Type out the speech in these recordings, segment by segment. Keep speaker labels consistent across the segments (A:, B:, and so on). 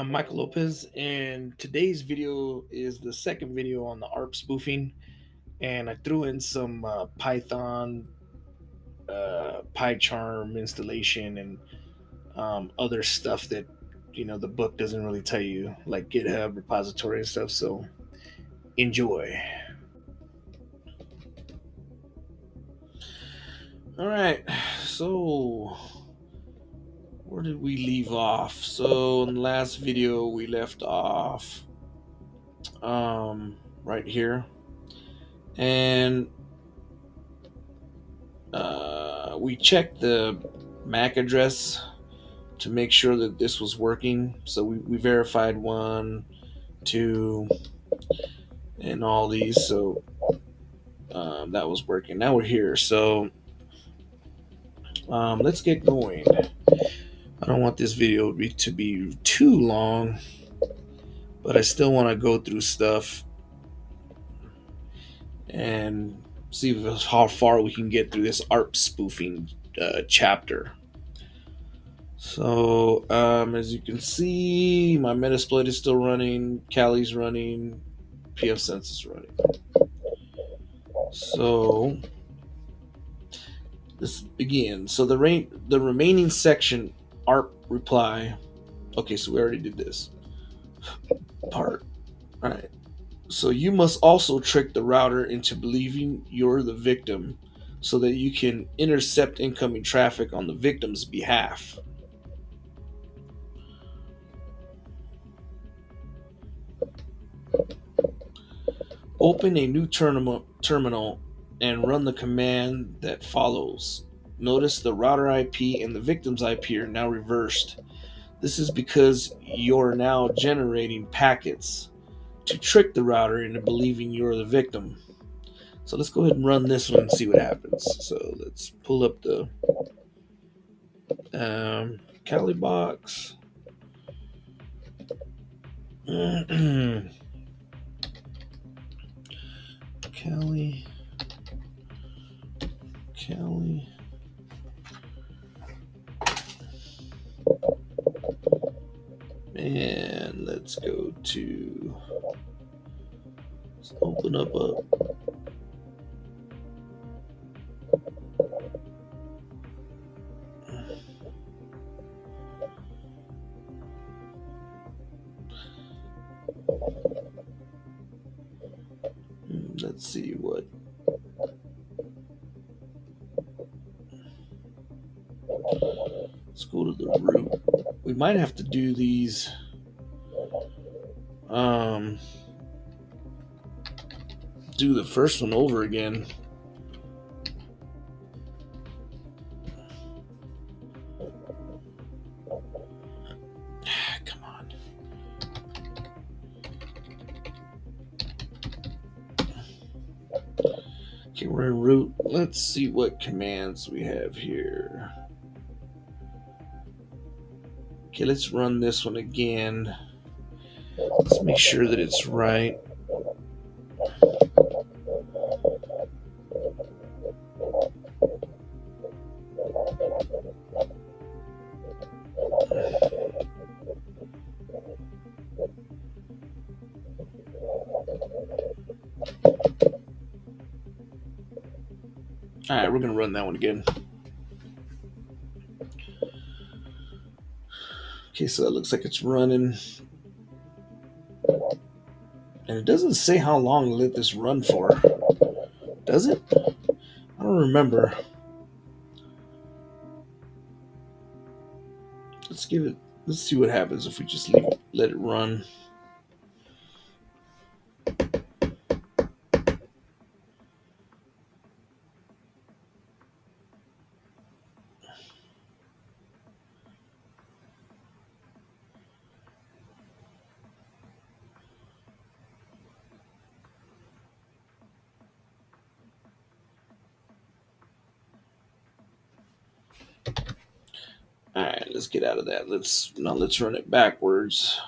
A: I'm Michael Lopez, and today's video is the second video on the ARP spoofing. And I threw in some uh, Python, uh, PyCharm installation, and um, other stuff that you know the book doesn't really tell you, like GitHub repository and stuff. So enjoy. All right, so where did we leave off? So in the last video we left off um right here. And uh, we checked the MAC address to make sure that this was working. So we, we verified one, two, and all these. So um, that was working. Now we're here. So um, let's get going. I don't want this video to be too long, but I still want to go through stuff and see how far we can get through this ARP spoofing uh, chapter. So, um, as you can see, my Metasploit is still running, Kali's running, pfSense is running. So, this begins. So the, the remaining section ARP reply. Okay, so we already did this part. All right. So you must also trick the router into believing you're the victim so that you can intercept incoming traffic on the victim's behalf. Open a new terminal, terminal and run the command that follows. Notice the router IP and the victim's IP are now reversed. This is because you're now generating packets to trick the router into believing you're the victim. So let's go ahead and run this one and see what happens. So let's pull up the um, Kali box. Kali. Kali. And let's go to let's open up a hmm, let's see what might have to do these um do the first one over again. Come on. Okay we're in root let's see what commands we have here Okay, let's run this one again. Let's make sure that it's right. All right, we're going to run that one again. Okay, so it looks like it's running. And it doesn't say how long let this run for. Does it? I don't remember. Let's give it let's see what happens if we just leave let it run. Out of that. Let's now let's run it backwards.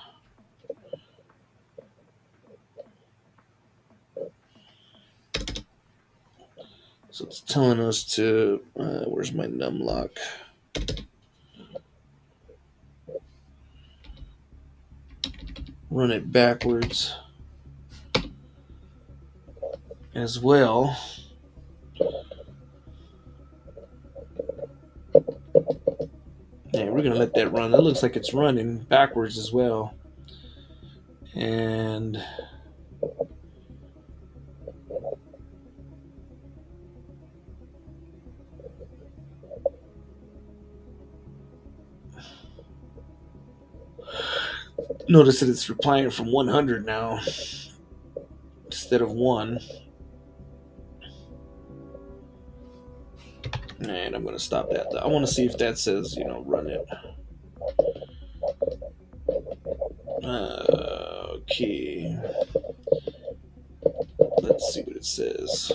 A: So it's telling us to, uh, where's my numlock? run it backwards as well. We're gonna let that run. That looks like it's running backwards as well. And notice that it's replying from 100 now instead of 1. I'm going to stop that. I want to see if that says, you know, run it. Uh, okay. Let's see what it says.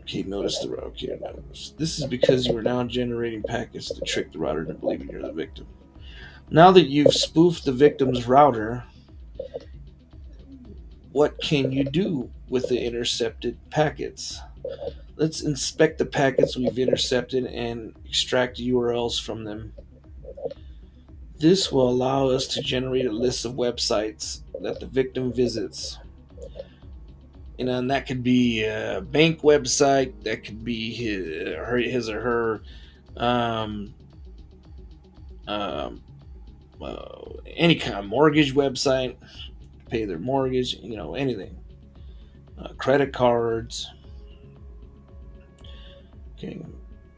A: Okay, notice the okay. Notice. This is because you are now generating packets to trick the router into believing you're the victim. Now that you've spoofed the victim's router, what can you do with the intercepted packets? Let's inspect the packets we've intercepted and extract URLs from them. This will allow us to generate a list of websites that the victim visits. Know, and that could be a bank website, that could be his, her, his or her um, um, uh, any kind of mortgage website, pay their mortgage, you know, anything. Uh, credit cards. Okay.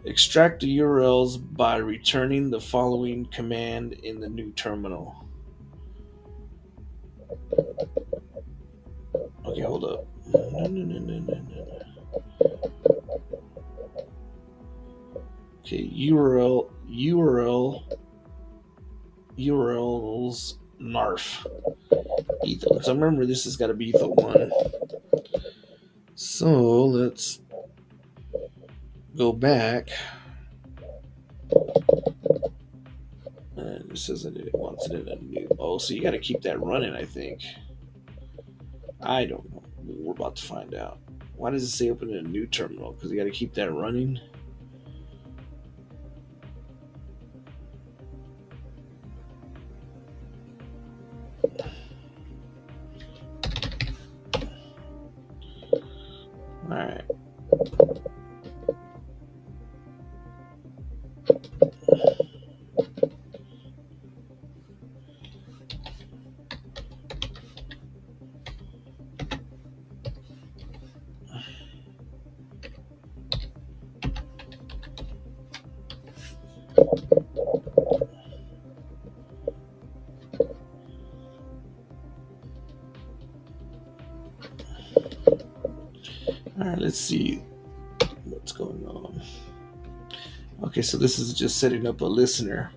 A: Extract the URLs by returning the following command in the new terminal. Okay, hold up. No, no, no, okay, URL URL URLs narf. Ether. So remember this has got to be the one. So let's go back. And it says that it wants it in a new. Oh, so you got to keep that running, I think. I don't know. We're about to find out. Why does it say open in a new terminal? Because you got to keep that running. All right. So this is just setting up a listener.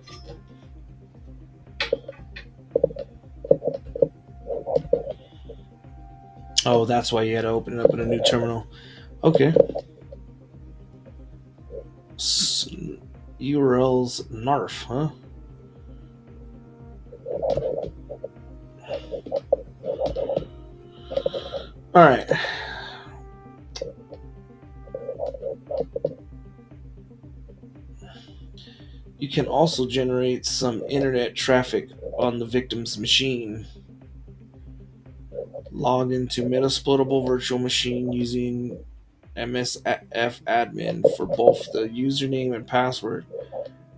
A: Oh, that's why you had to open it up in a new terminal. Okay. S- URLs narf, huh? All right. Can also generate some internet traffic on the victim's machine. Log into Metasplitable Virtual Machine using MSF admin for both the username and password,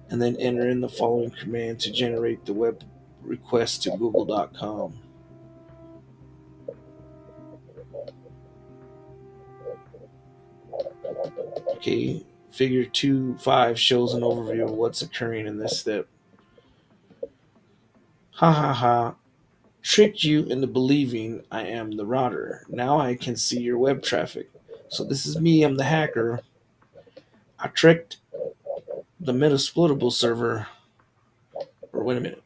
A: and then enter in the following command to generate the web request to google.com. Okay, figure 2 5 shows an overview of what's occurring in this step. Ha ha ha. Tricked you into believing I am the router. Now I can see your web traffic. So this is me, I'm the hacker. I tricked the Metasplitable server. Or wait a minute.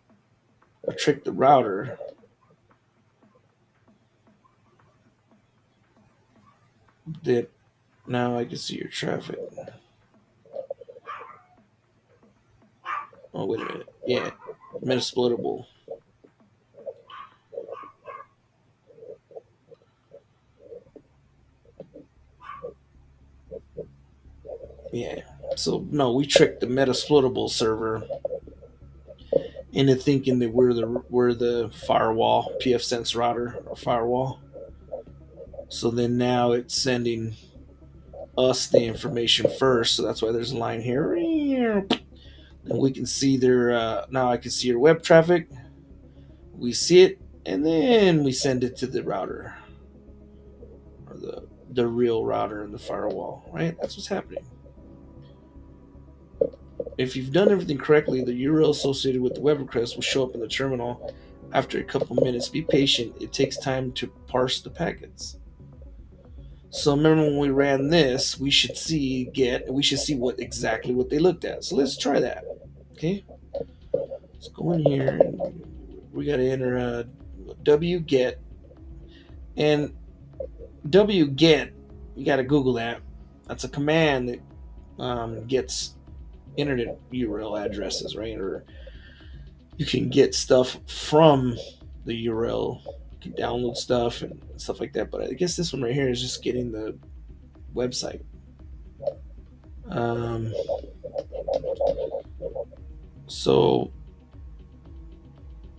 A: I tricked the router. That now I can see your traffic. Oh, wait a minute. Yeah. Metasplitable. Yeah. So, no, we tricked the Metasplitable server into thinking that we're the we're the firewall, pfSense router or firewall. So then now it's sending us the information first. So that's why there's a line here. And we can see their uh, now I can see your web traffic. We see it, and then we send it to the router or the the real router in the firewall. Right? That's what's happening. If you've done everything correctly, the URL associated with the web request will show up in the terminal after a couple minutes. Be patient; it takes time to parse the packets. So remember when we ran this, we should see get we should see what exactly what they looked at. So let's try that. Okay. Let's go in here and we gotta enter uh, w get and w get you gotta Google that. That's a command that um, gets internet URL addresses, right? Or you can get stuff from the URL You can download stuff and stuff like that. But I guess this one right here is just getting the website. Um, so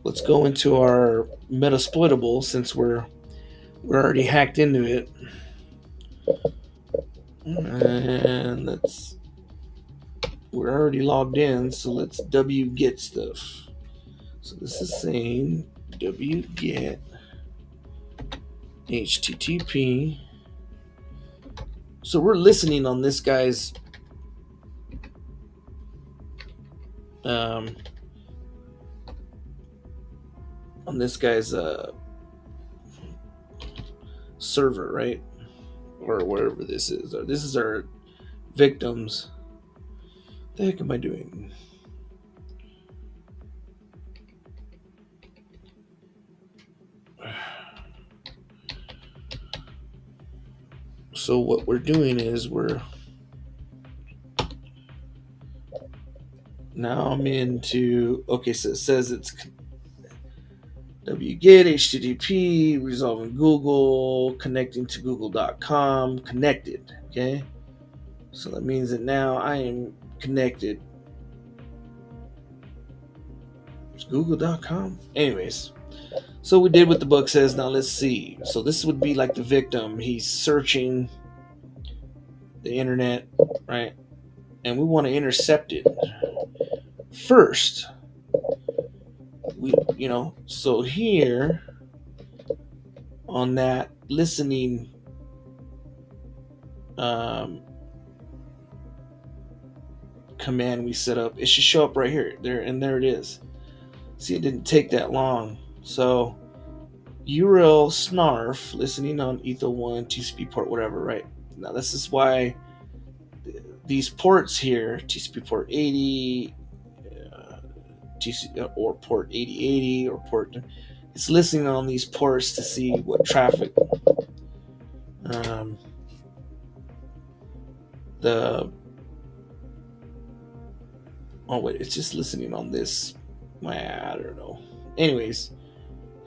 A: let's go into our Metasploitable since we're we're already hacked into it. And let's we're already logged in, so let's w get stuff. So this is saying w get HTTP. So we're listening on this guy's um, on this guy's uh, server, right? Or wherever this is. Or this is our victims. What the heck am I doing? So what we're doing is we're now I'm into okay, so it says it's wget http resolving google connecting to google.com connected okay? So that means that now i am connected. It's google.com anyways so we did what the book says. Now let's see. So this would be like the victim. He's searching the internet, right? And we want to intercept it first. We, you know, so here on that listening um, command we set up, it should show up right here. There and there it is. See, it didn't take that long. So URL snarf listening on Ether 1 TCP port, whatever, right? Now, this is why these ports here, TCP port 80, uh, TC, uh, or port 8080, or port, it's listening on these ports to see what traffic. Um, the oh wait, it's just listening on this. I don't know. Anyways,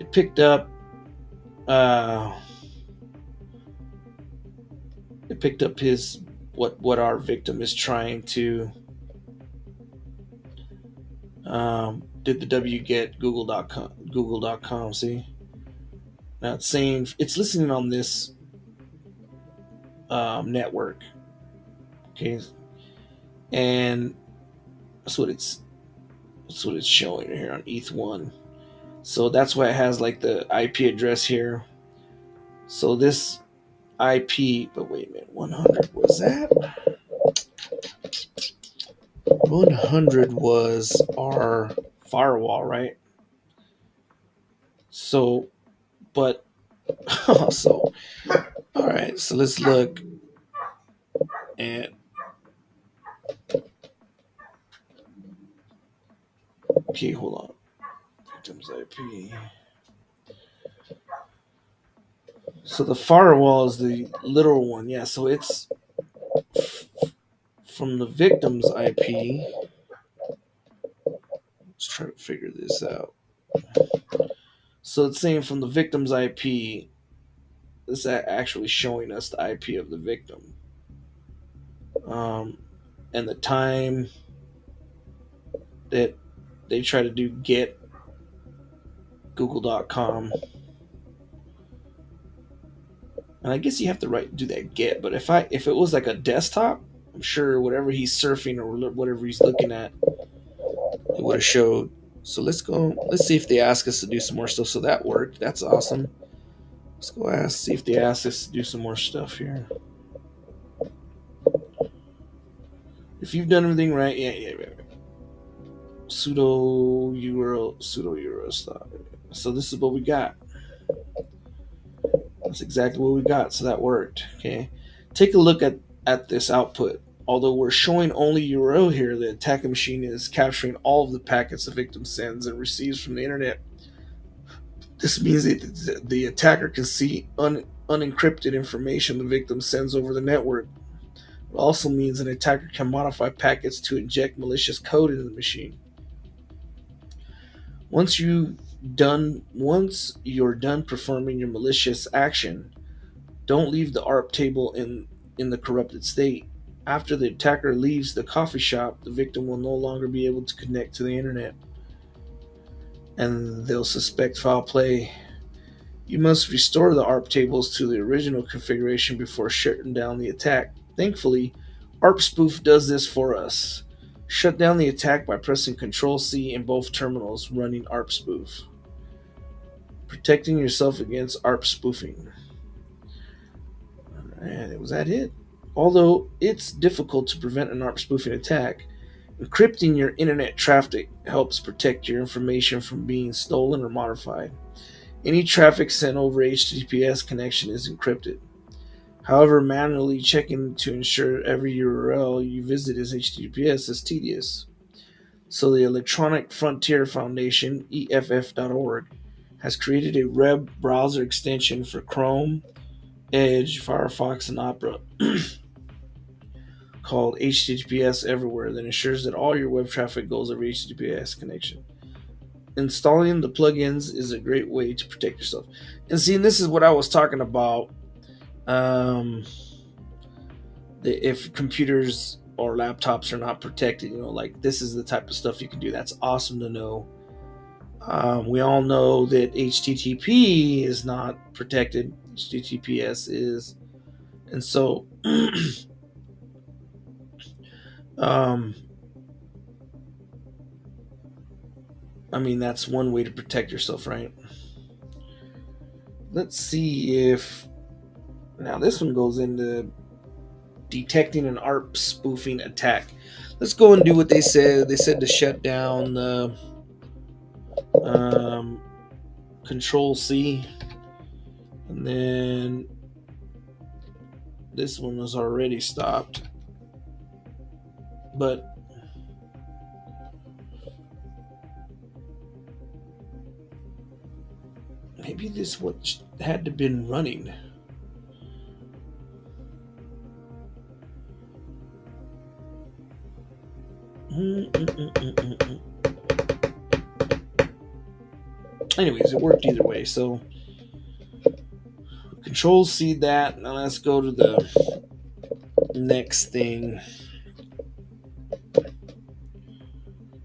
A: it picked up. Uh, it picked up his what what our victim is trying to um, did the w get google.com google.com see? Now it's saying it's listening on this um, network okay? And that's what it's that's what it's showing here on eth1 so that's why it has like the ip address here. So this IP, but wait a minute, 100 was that? 100 was our firewall, right? So, but, so, all right, so let's look at, okay, hold on. Victims IP. So the firewall is the literal one, yeah. So it's from the victim's IP. Let's try to figure this out. So it's saying from the victim's IP, it's actually showing us the IP of the victim. Um, and the time that they try to do get google.com and I guess you have to write do that get. But if I if it was like a desktop, I'm sure whatever he's surfing or whatever he's looking at, it would have showed. So let's go. Let's see if they ask us to do some more stuff. So that worked. That's awesome. Let's go ask see if they ask us to do some more stuff here. If you've done everything right, yeah, yeah, yeah. Sudo URL, sudo URL stop. So this is what we got. That's exactly what we got, so that worked. Okay, take a look at, at this output. Although we're showing only URL here, the attacking machine is capturing all of the packets the victim sends and receives from the internet. This means that the attacker can see un, unencrypted information the victim sends over the network. It also means an attacker can modify packets to inject malicious code into the machine. Once you done once you're done performing your malicious action, don't leave the ARP table in in the corrupted state. After the attacker leaves the coffee shop, the victim will no longer be able to connect to the internet and they'll suspect foul play. You must restore the ARP tables to the original configuration before shutting down the attack. Thankfully, ARP spoof does this for us. Shut down the attack by pressing Ctrl C in both terminals running ARP spoof protecting yourself against ARP spoofing. And was that it? Although it's difficult to prevent an ARP spoofing attack, encrypting your internet traffic helps protect your information from being stolen or modified. Any traffic sent over HTTPS connection is encrypted. However, manually checking to ensure every URL you visit is HTTPS is tedious. So the Electronic Frontier Foundation, EFF.org, has created a web browser extension for Chrome, Edge, Firefox, and Opera called HTTPS Everywhere that ensures that all your web traffic goes over HTTPS connection. Installing the plugins is a great way to protect yourself. And see, this is what I was talking about. Um, the, if computers or laptops are not protected, you know, like this is the type of stuff you can do. That's awesome to know um, we all know that HTTP is not protected. HTTPS is, and so, um, I mean that's one way to protect yourself, right? Let's see if now this one goes into detecting an ARP spoofing attack. Let's go and do what they said. They said to shut down the um, Control C, and then this one was already stopped, but maybe this one had to been running. Mm-mm-mm-mm-mm anyways, it worked either way. So control C that. Now let's go to the next thing.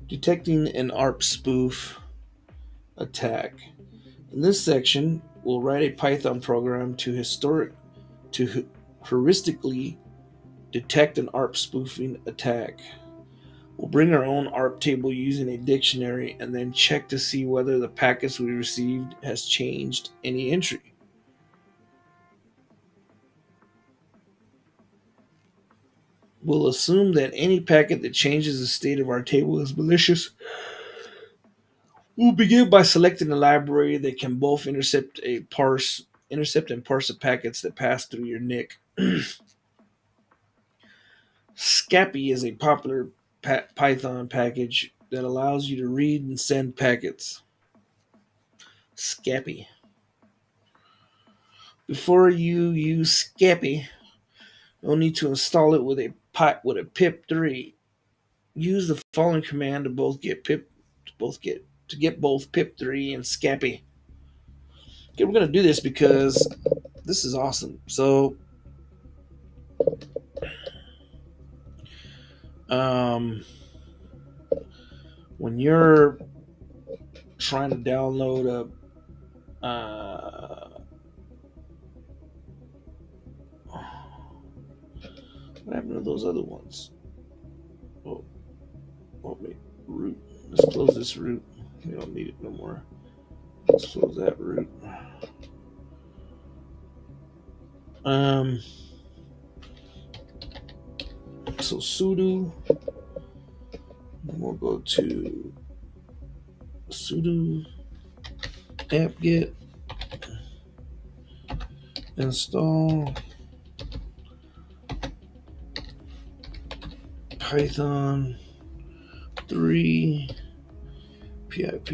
A: Detecting an ARP spoof attack. In this section, we'll write a Python program to historic to heuristically detect an ARP spoofing attack. We'll bring our own ARP table using a dictionary and then check to see whether the packets we received has changed any entry. We'll assume that any packet that changes the state of our table is malicious. We'll begin by selecting a library that can both intercept a parse intercept and parse the packets that pass through your NIC. Scapy is a popular Python package that allows you to read and send packets. Scapy. Before you use Scapy, you'll need to install it with a with a pip3. Use the following command to both get pip to both get to get both pip3 and Scapy. Okay, we're gonna do this because this is awesome. So um, when you're trying to download a uh, what happened to those other ones? Oh, oh wait, root. Let's close this root. We don't need it no more. Let's close that root. Um. So sudo. We'll go to sudo apt-get install Python 3 pip.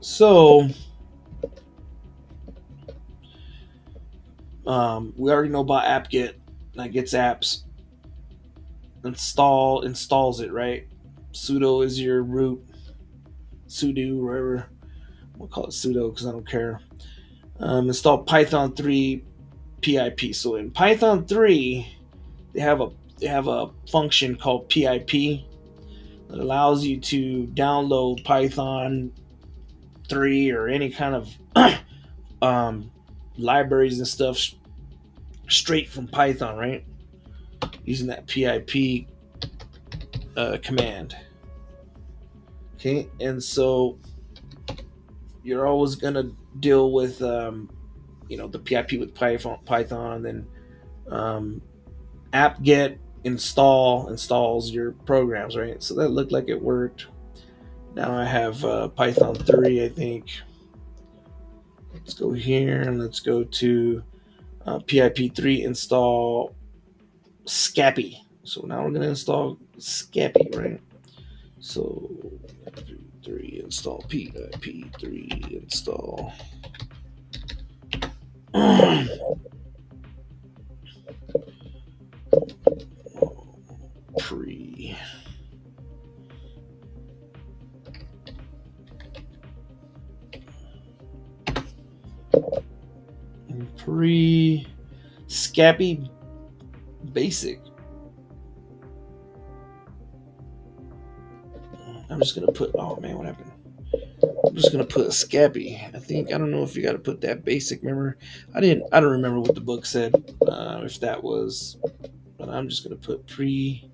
A: So, um, we already know about apt-get that gets apps install installs it right? Sudo is your root. Sudo whatever. We'll call it sudo because i don't care. Um, install python 3 pip so in python 3 they have a they have a function called pip that allows you to download python 3 or any kind of um, libraries and stuff straight from python right using that PIP uh, command. Okay, and so you're always gonna deal with um, you know the PIP with Python, Python, and then um, apt-get install installs your programs, right? So that looked like it worked. Now I have uh, Python 3, I think. Let's go here and let's go to uh, PIP3 install Scapy. So now we're gonna install Scapy, right? So three install PIP3 install. pre pre Scapy basic. I'm just gonna put. Oh man, what happened? I'm just gonna put a Scapy. I think I don't know if you got to put that basic. Remember, I didn't. I don't remember what the book said. Uh, if that was, but I'm just gonna put pre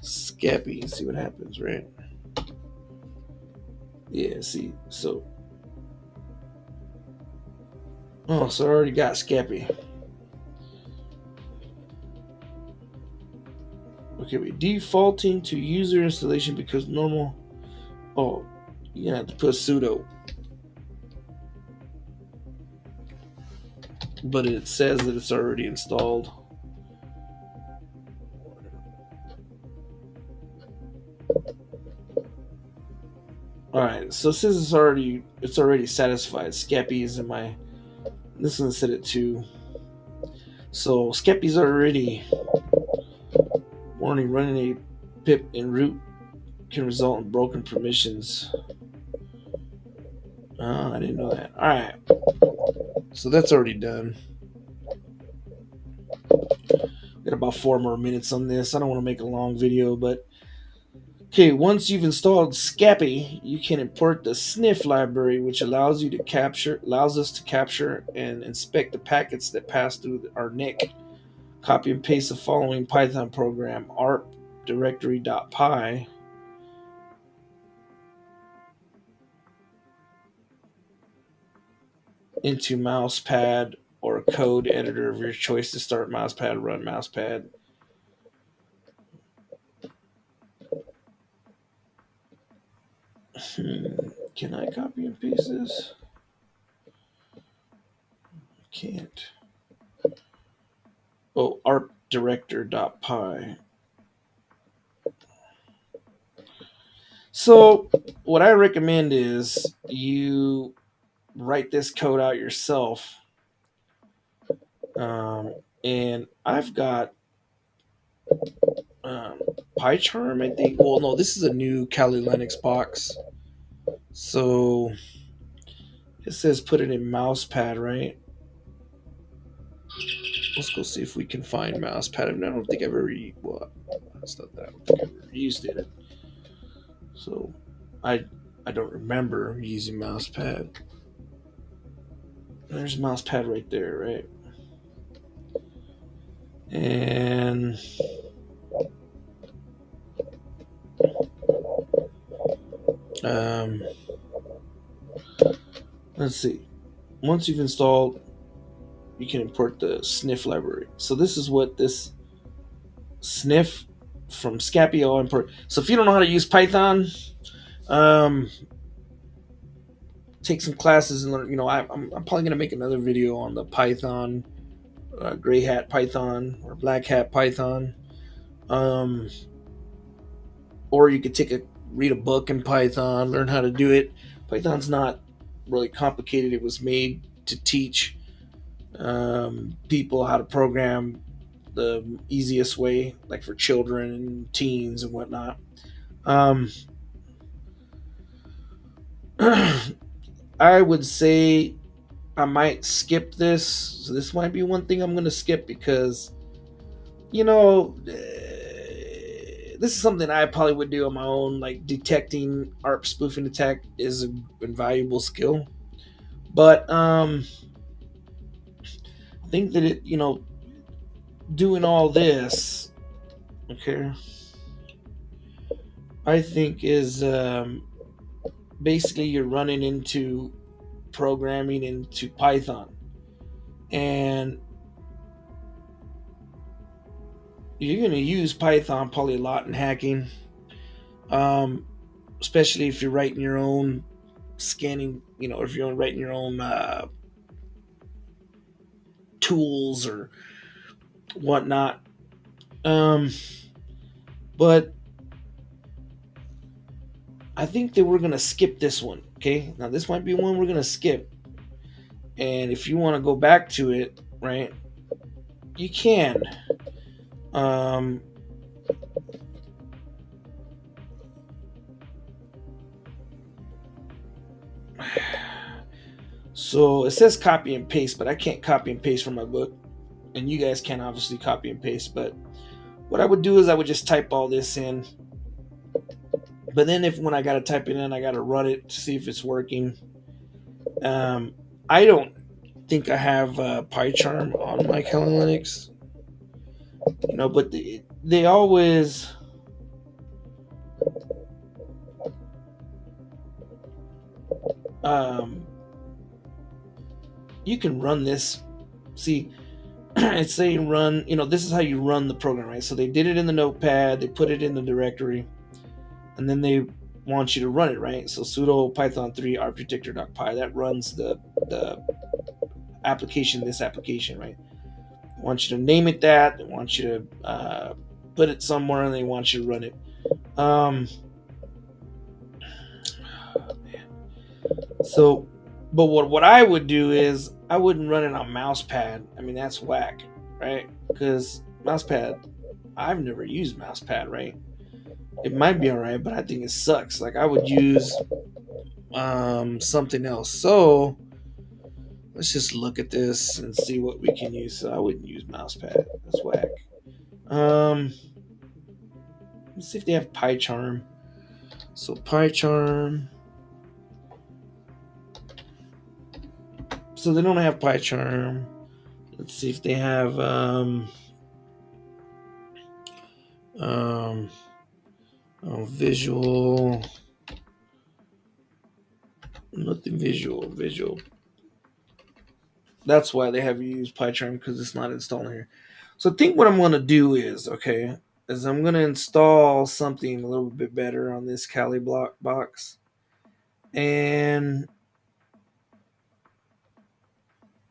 A: Scapy and see what happens. Right? Yeah. See. So. Oh, so I already got Scapy. Okay, we defaulting to user installation because normal. Oh, you have to put sudo. But it says that it's already installed. Alright, so since it's already it's already satisfied, Scapy is in my this one set it to. So Scapy's already Warning, running a pip in root can result in broken permissions. Oh, I didn't know that. Alright. So that's already done. Got about four more minutes on this. I don't want to make a long video, but okay, once you've installed Scapy, you can import the sniff library, which allows you to capture allows us to capture and inspect the packets that pass through our NIC. Copy and paste the following Python program, arp directory.py. into mousepad or code editor of your choice to start mousepad, run mousepad. Hmm. Can I copy and paste this? I can't oh, arpdirector.py. So, what I recommend is you write this code out yourself. Um, and I've got um, PyCharm, I think. Well, no, this is a new Kali Linux box. So it says put it in mousepad, right? Let's go see if we can find mouse pad. I don't think I've ever well, that's not that. I don't think I've ever used it. So I I don't remember using mouse pad. There's mouse pad right there, right? And um, let's see. Once you've installed, you can import the sniff library. So this is what this sniff from Scapio import. So if you don't know how to use Python, um, take some classes and learn. You know, I, am I'm probably gonna make another video on the Python, uh, gray hat Python or black hat Python. Um, or you could take a read a book in Python, learn how to do it. Python's not really complicated. It was made to teach um, people how to program the easiest way, like for children and teens and whatnot. Um, I would say I might skip this. So this might be one thing I'm going to skip because, you know, eh, this is something I probably would do on my own. Like detecting ARP spoofing attack is an invaluable skill, but um, think that it, you know, doing all this, okay, I think is um, basically you're running into programming into Python. And you're going to use Python probably a lot in hacking, um, especially if you're writing your own scanning, you know, if you're writing your own uh, tools or whatnot. Um, but I think that we're gonna skip this one. Okay, now this might be one we're gonna skip, and if you want to go back to it, right, you can. Um, so it says copy and paste, but I can't copy and paste from my book and you guys can obviously copy and paste, but what I would do is I would just type all this in. But then if when I gotta type it in, I gotta run it to see if it's working. Um, I don't think I have uh, PyCharm on my Kali Linux. You know, but they, they always um, you can run this. See, it's saying run, you know, this is how you run the program, right? So they did it in the notepad, they put it in the directory, and then they want you to run it, right? So sudo python 3 arpdetector.py, that runs the, the application, this application, right? They want you to name it that, they want you to uh, put it somewhere, and they want you to run it. Um, so, but what, what I would do is I wouldn't run it on mousepad. I mean, that's whack, right? Because mousepad, I've never used mousepad, right? It might be alright, but I think it sucks. Like I would use um, something else. So let's just look at this and see what we can use. So I wouldn't use mousepad. That's whack. Um, let's see if they have PyCharm. So PyCharm. So they don't have PyCharm. Let's see if they have um, um, oh, visual. Nothing visual. Visual. That's why they have you use PyCharm because it's not installed here. So I think what I'm going to do is okay is I'm going to install something a little bit better on this Kali block box, and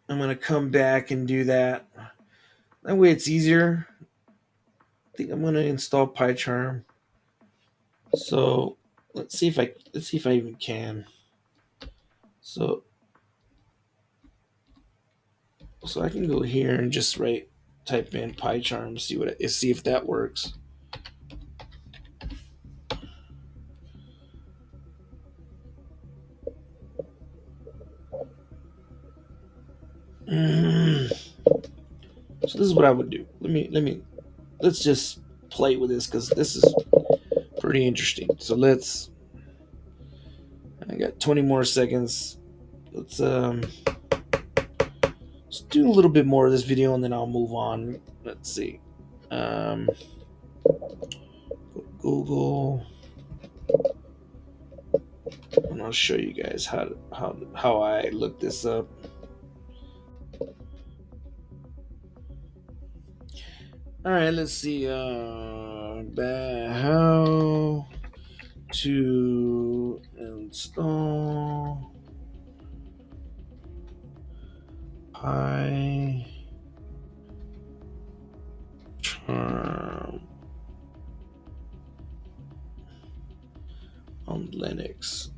A: I'm going to come back and do that. That way it's easier. I think I'm going to install PyCharm. So let's see if I let's see if I even can. So so I can go here and just write type in PyCharm see what see if that works. So this is what I would do. Let me let me let's just play with this because this is pretty interesting. So let's I got 20 more seconds. Let's um let's do a little bit more of this video and then I'll move on. Let's see. Um Google and I'll show you guys how how how I look this up. All right, let's see. Uh, how to install PyCharm on Linux.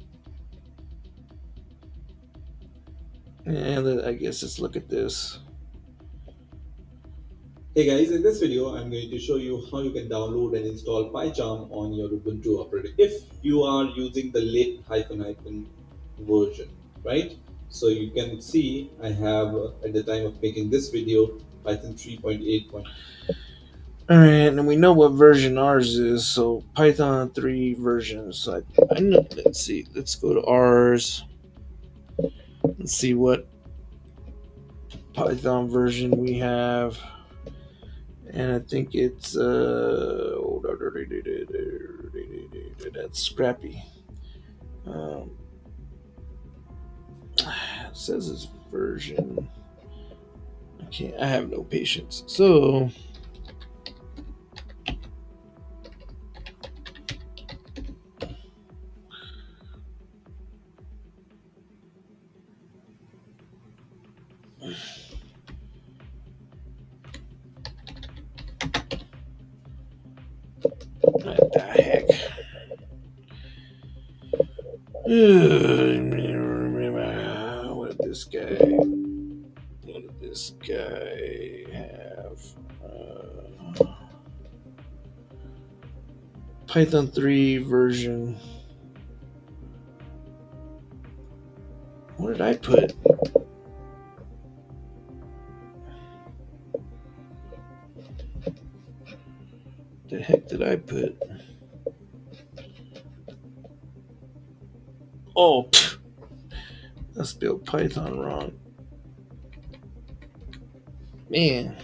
A: And I guess let's look at this.
B: Hey guys, in this video I'm going to show you how you can download and install PyCharm on your Ubuntu operating if you are using the late hyphen hyphen version, right? So you can see I have uh, at the time of making this video Python 3.8.
A: All right, and we know what version ours is. So Python 3 version. So I, I know, let's see. Let's go to ours. Let's see what Python version we have and I think it's uh, that's scrappy. Um, it says it's version. Can't. I have no patience. So. What did this guy? What did this guy have? Uh, Python 3 version. What did I put? the heck did I put? Oh, pff, I spelled Python wrong. Man.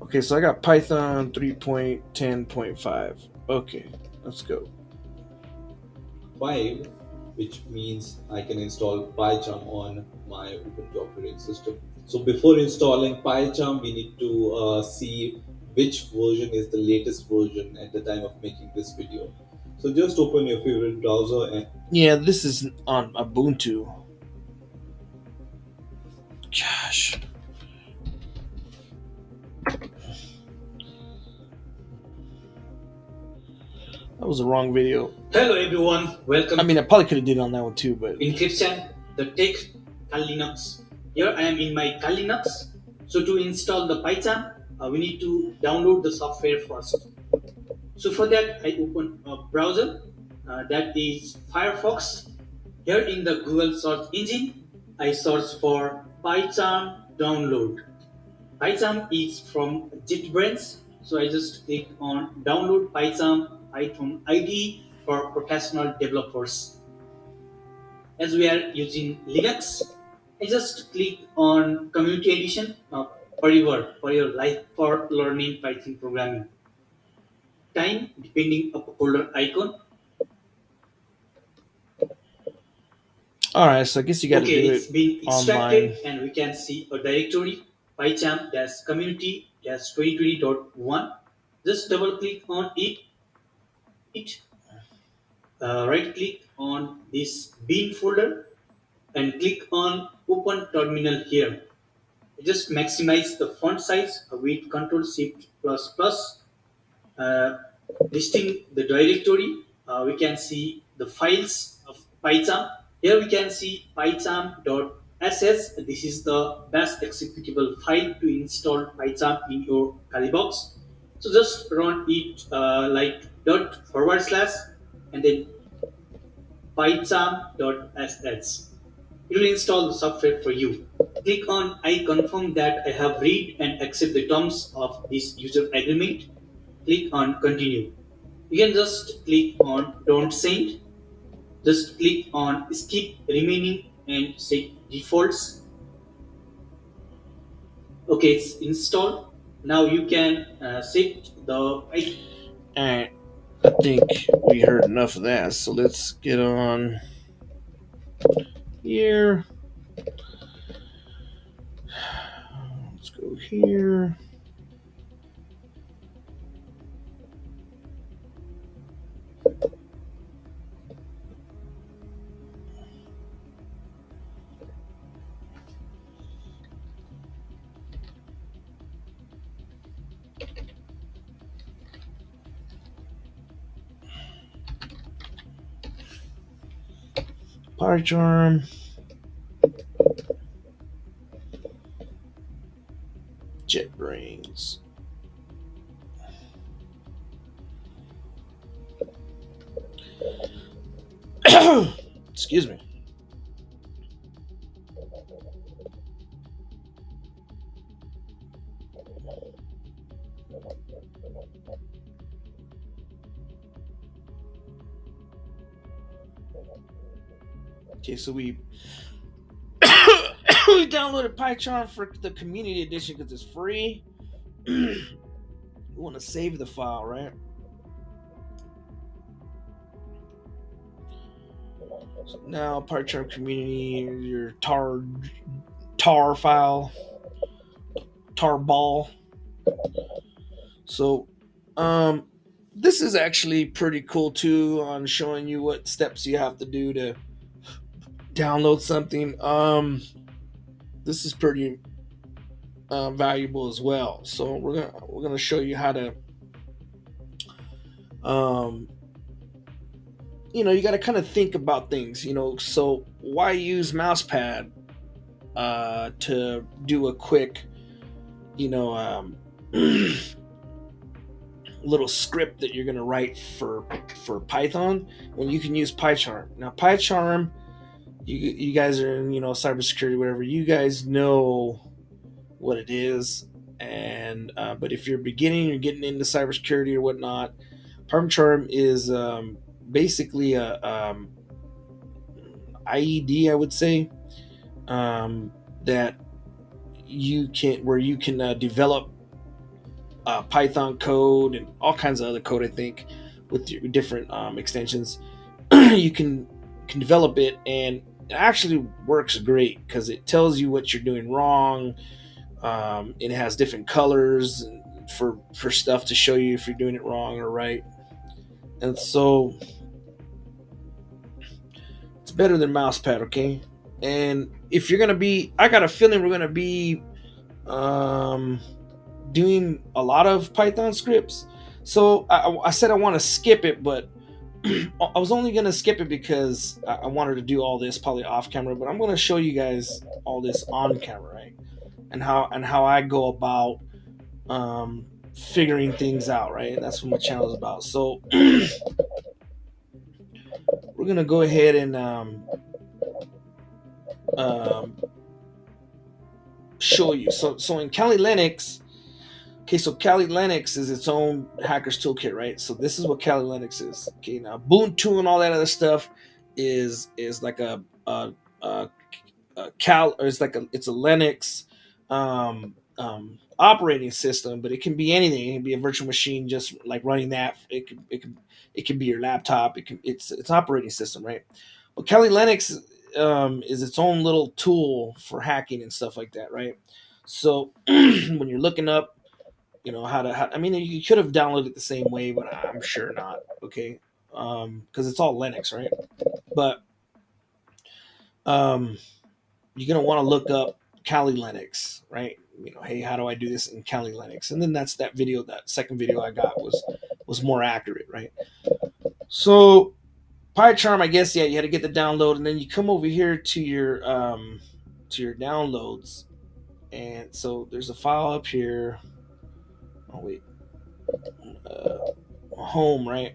A: Okay, so I got Python 3.10.5. Okay, let's go.
B: 5, which means I can install PyCharm on my Ubuntu operating system. So before installing PyCharm, we need to uh, see which version is the latest version at the time of making this video. So just open your favorite browser and
A: yeah, this is on Ubuntu. Gosh. That was the wrong video.
C: Hello everyone, welcome.
A: I mean, I probably could have did it on that one too, but
C: Encryption, the Tech Linux here I am in my Kali Linux. So to install the Python, uh, we need to download the software first. So for that, I open a browser uh, that is Firefox. Here in the Google search engine, I search for PyCharm download. PyCharm is from JetBrains. So I just click on download PyCharm Python IDE for professional developers. As we are using Linux, I just click on Community Edition uh, forever for your life for learning Python programming. Time depending upon folder icon.
A: All right, so I guess you got to
C: okay,
A: do
C: it's
A: it
C: been extracted
A: online.
C: and we can see a directory pycharm dash community dash 2020.1. Just double click on it. It uh, right click on this bin folder and click on open terminal here. Just maximize the font size with Control Shift plus plus. Uh, listing the directory, uh, we can see the files of PyCharm. Here we can see pycharm.sh. This is the best executable file to install PyCharm in your Kali box. So just run it uh, like dot forward slash and then pycharm.sh. It will install the software for you. Click on I confirm that I have read and accept the terms of this user agreement. Click on continue. you can just click on don't send just click on skip remaining and set defaults okay it's installed now you can uh, set the I-
A: think we heard enough of that, so let's get on here. Let's go here. PyCharm. JetBrains. Excuse me. Okay, so we we downloaded PyCharm for the community edition because it's free. we want to save the file, right? Now part PyCharm community, your tar tar file, tar ball. So, um, this is actually pretty cool too on showing you what steps you have to do to download something. Um, this is pretty uh, valuable as well. So we're gonna we're gonna show you how to, um, you know, you got to kind of think about things. You know, so why use mousepad uh, to do a quick, you know, um, little script that you're gonna write for for Python when you can use PyCharm. Now PyCharm you you guys are in you know cybersecurity whatever you guys know what it is and uh, but if you're beginning you're getting into cybersecurity or whatnot PyCharm is um, basically a um, IED I would say um, that you can where you can uh, develop uh, Python code and all kinds of other code I think with your different um, extensions you can can develop it and it actually works great because it tells you what you're doing wrong. Um, it has different colors for for stuff to show you if you're doing it wrong or right. And so it's better than mousepad, okay? And if you're gonna be, I got a feeling we're gonna be um, doing a lot of Python scripts. So I, I said I want to skip it, but I was only gonna skip it because I wanted to do all this probably off camera, but I'm gonna show you guys all this on camera, right? And how and how I go about um, figuring things out, right? That's what my channel is about. So we're gonna go ahead and um, um, show you. So so in Kali Linux, Okay, so Kali Linux is its own hacker's toolkit, right? So this is what Kali Linux is. Okay, now Ubuntu and all that other stuff is is like a a, a, a Cal or it's like a it's a Linux um, um, operating system, but it can be anything. It can be a virtual machine, just like running that. It could, it can it can be your laptop. It can it's it's operating system, right? Well, Kali Linux um, is its own little tool for hacking and stuff like that, right? So when you're looking up you know how to how, i mean you could have downloaded it the same way but i'm sure not okay um because it's all linux right but um you're gonna want to look up kali linux right you know hey how do i do this in kali linux and then that's that video that second video i got was was more accurate right so PyCharm, I guess, yeah, you had to get the download, and then you come over here to your um, to your downloads, and so there's a file up here oh wait, uh, home, right?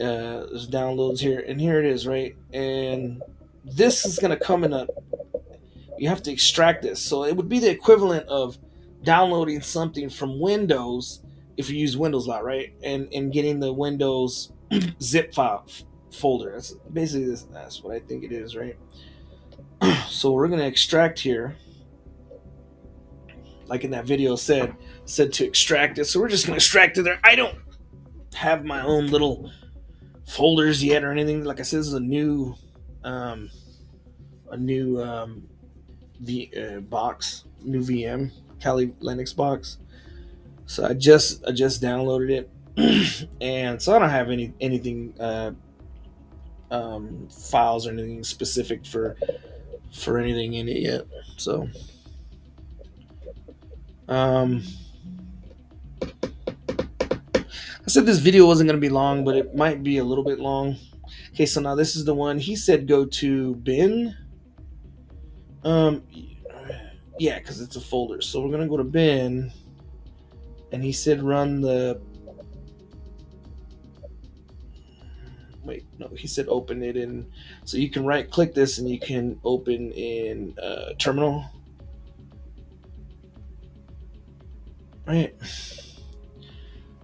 A: Uh, there's downloads here, and here it is, right? And this is gonna come in a. You have to extract this, so it would be the equivalent of downloading something from Windows if you use Windows a lot, right? And and getting the Windows zip file folder. That's basically this, that's what I think it is, right? so we're gonna extract here, like in that video said, said to extract it. So we're just gonna extract it there. I don't have my own little folders yet or anything. Like I said, this is a new, um, a new um, the uh, box, new VM, Kali Linux box. So I just I just downloaded it, and so I don't have any anything uh, um, files or anything specific for for anything in it yet. So um, I said this video wasn't going to be long, but it might be a little bit long. Okay, so now this is the one he said go to bin. Um, yeah, because it's a folder. So we're gonna go to bin, and he said run the. Wait, no, he said open it in. So you can right click this and you can open in uh, terminal. Right.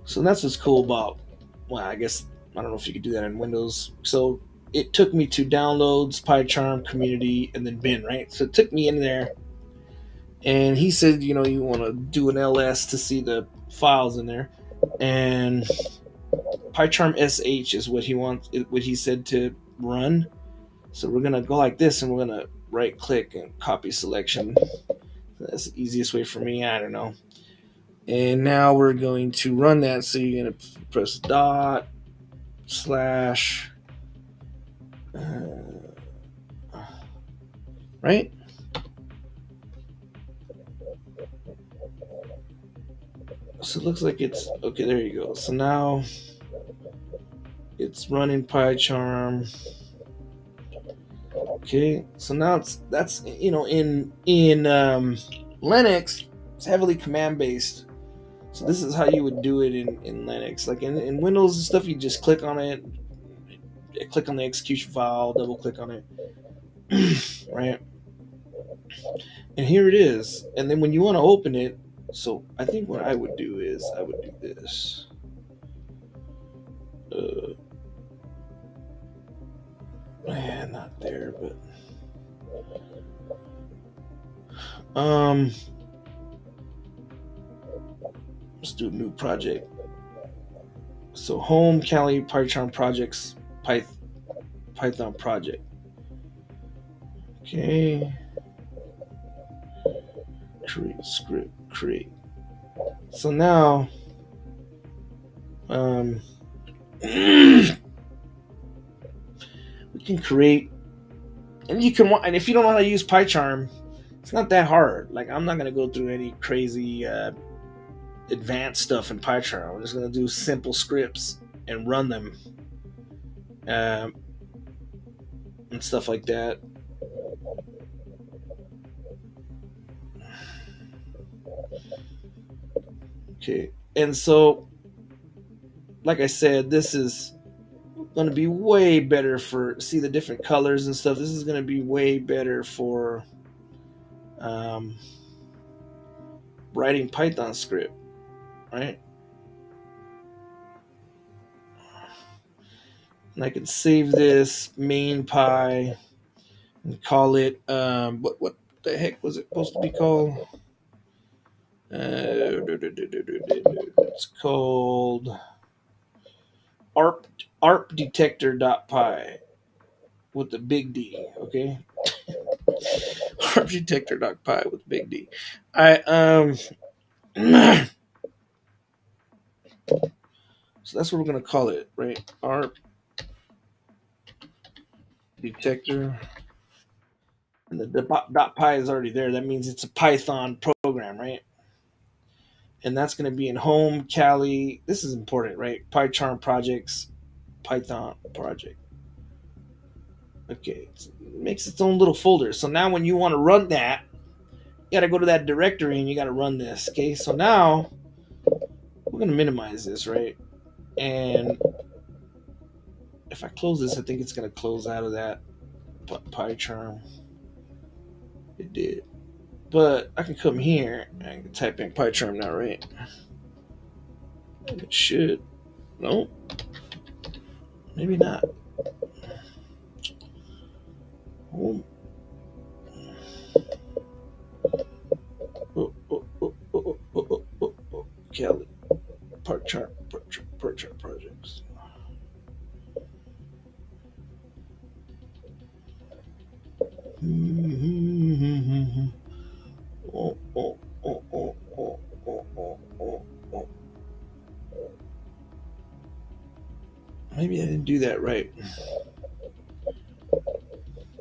A: So that's what's cool about. Well, I guess I don't know if you could do that in Windows. So it took me to downloads, PyCharm, community, and then bin, right? So it took me in there. And he said, you know, you want to do an LS to see the files in there. And PyCharm SH is what he wants, what he said to run. So we're to go like this and we're to right click and copy selection. That's the easiest way for me. I don't know. And now we're going to run that. So you're to press dot slash uh, right? So it looks like it's okay. There you go. So now it's running PyCharm. Okay, so now it's that's you know in in um, Linux it's heavily command based. So this is how you would do it in, in Linux. Like in, in Windows and stuff, you just click on it, click on the execution file, double click on it, right? And here it is. And then when you want to open it, so I think what I would do is I would do this. Uh, man, not there, but um, let's do a new project. So home Kali PyCharm projects Python Python project. Okay. Create script, create. So now, um, we can create, and you can, and if you don't know how to use PyCharm, it's not that hard. Like I'm not gonna go through any crazy uh, advanced stuff in PyCharm. I'm just gonna do simple scripts and run them. Um, and stuff like that. Okay, and so, like I said, this is going to be way better for see the different colors and stuff. This is going to be way better for um, writing Python script, right? and I can save this main py and call it um, what what the heck was it supposed to be called? Uh, it's called ARP ARP detector.py with the big D, okay? ARP detector.py with big D. I um so that's what we're gonna call it, right? ARP detector. And the, dot .py is already there. That means it's a Python program, right? And that's going to be in home, Kali. This is important, right? PyCharm projects, Python project. Okay, it makes its own little folder. So now when you want to run that, you got to go to that directory and you got to run this. Okay, so now we're going to minimize this, right? And if I close this, I think it's going to close out of that PyCharm. It did. But I can come here and type in PyCharm now, right? It should. Nope. Maybe not. Oh. Oh, oh, oh, oh, oh, oh, oh, oh. Projects. Do that right.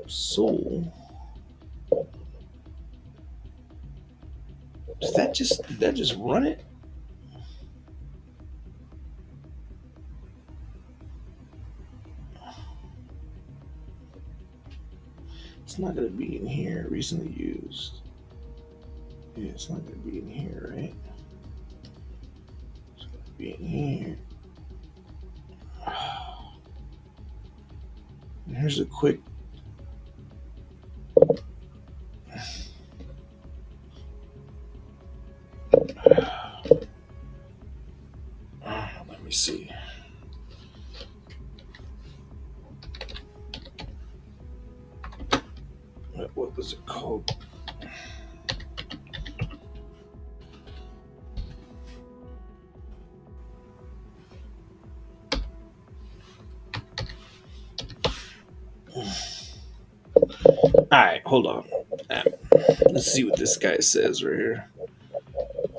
A: So, does that just did that just run it? It's not gonna be in here. Recently used. Yeah, it's not gonna be in here, right? It's gonna be in here. Here's a quick. See what this guy says right here.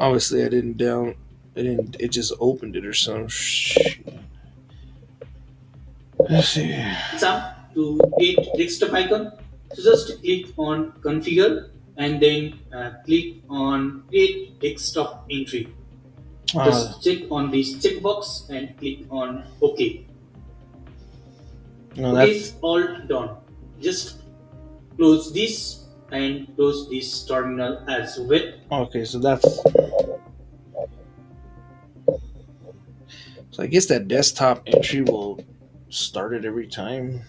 A: Obviously, I didn't down. I didn't. It just opened it or some shit. Let's see.
C: Some to create desktop icon. So just click on configure and then uh, click on create desktop entry.
A: Uh,
C: Just check on this checkbox and click on OK.
A: no,
C: Okay,
A: that's
C: all done. Just close this and close this terminal as well.
A: okay. So that's. So I guess that desktop entry will start it every time.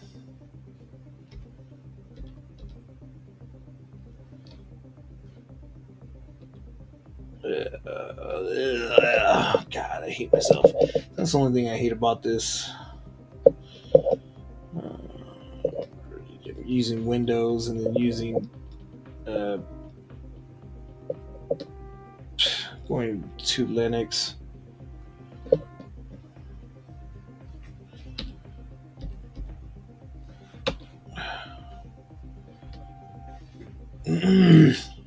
A: Uh, God, I hate myself. That's the only thing I hate about this. Uh, using Windows and then using uh, going to Linux.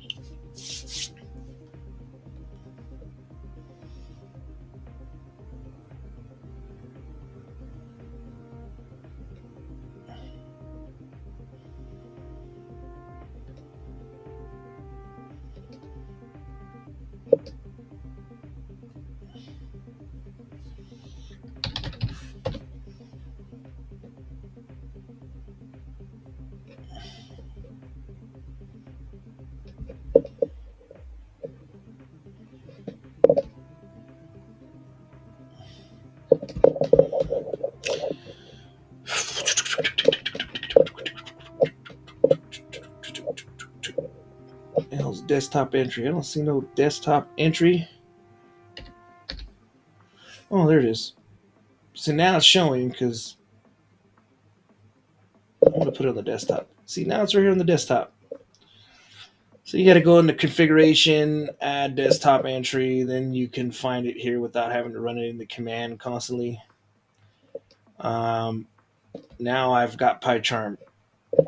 A: desktop entry? I don't see no desktop entry. Oh, there it is. So now it's showing because I want to put it on the desktop. See, now it's right here on the desktop. So you got to go into configuration, add desktop entry, then you can find it here without having to run it in the command constantly. Um, now I've got PyCharm.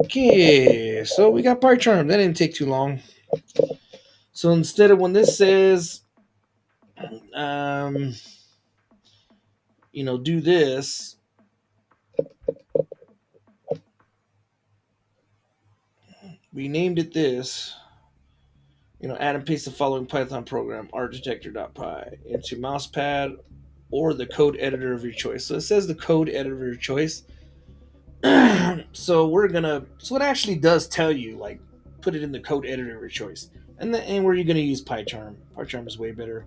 A: Okay, so we got PyCharm. That didn't take too long. So instead of when this says, um, you know, do this, we named it this. You know, add and paste the following Python program, arpdetector.py, into mousepad or the code editor of your choice. So it says the code editor of your choice. so we're gonna. So it actually does tell you, like, put it in the code editor of your choice, and then and where you're gonna use PyCharm. PyCharm is way better.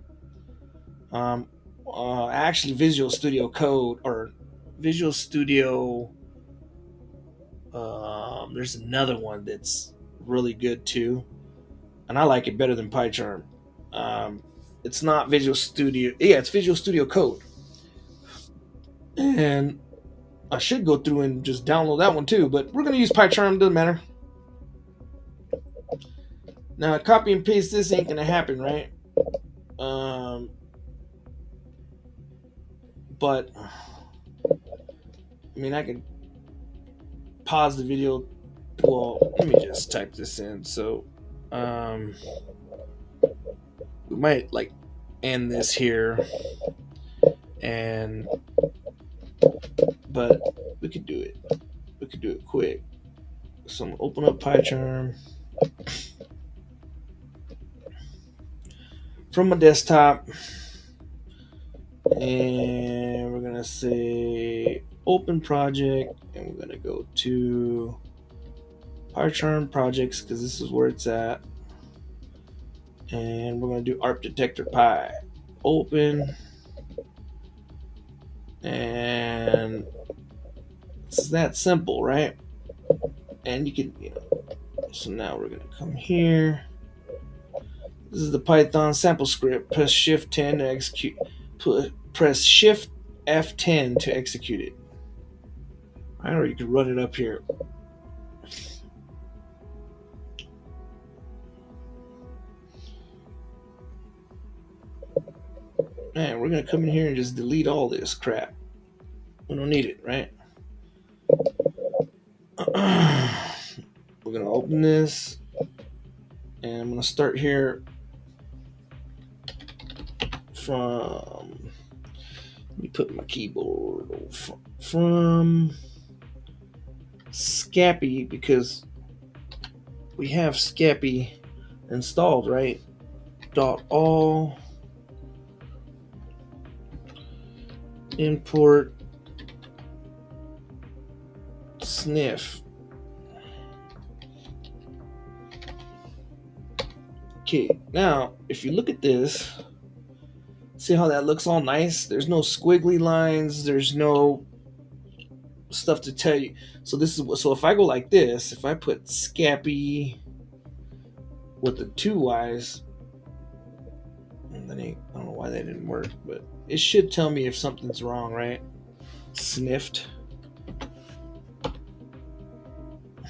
A: Um, uh, actually, Visual Studio Code or Visual Studio. Um, there's another one that's really good too, and I like it better than PyCharm. Um, it's not Visual Studio. Yeah, it's Visual Studio Code. And I should go through and just download that one too, but we're going to use PyCharm, doesn't matter. Now, copy and paste this ain't to happen, right? Um, but, I mean, I can pause the video. Well, let me just type this in. So, um, we might like end this here and but we could do it we could do it quick so I'm gonna open up PyCharm from my desktop. And we're gonna say open project and we're gonna go to PyCharm projects because this is where it's at. And we're going to do ARP detector pi open. And it's that simple right? And you can you know so now we're going to come here this is the python sample script. Press shift 10 to execute. Press shift f10 to execute it. Or you can run it up here. Man, we're gonna come in here and just delete all this crap. We don't need it, right? we're gonna open this and I'm gonna start here from let me put my keyboard from Scapy because we have Scapy installed, right? Dot all import sniff. Okay, now if you look at this, see how that looks all nice? There's no squiggly lines, there's no stuff to tell you. So this is what so if I go like this, if I put Scappy with the two Y's, and then I don't know why that didn't work, but it should tell me if something's wrong, right? Sniffed.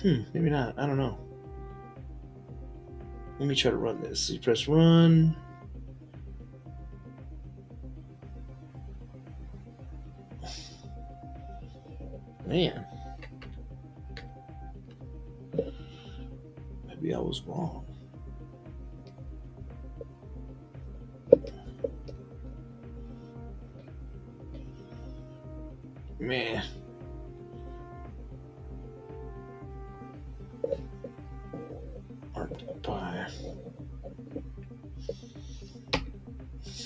A: Hmm, maybe not. I don't know. Let me try to run this. So you press run. Man. Maybe I was wrong. Man.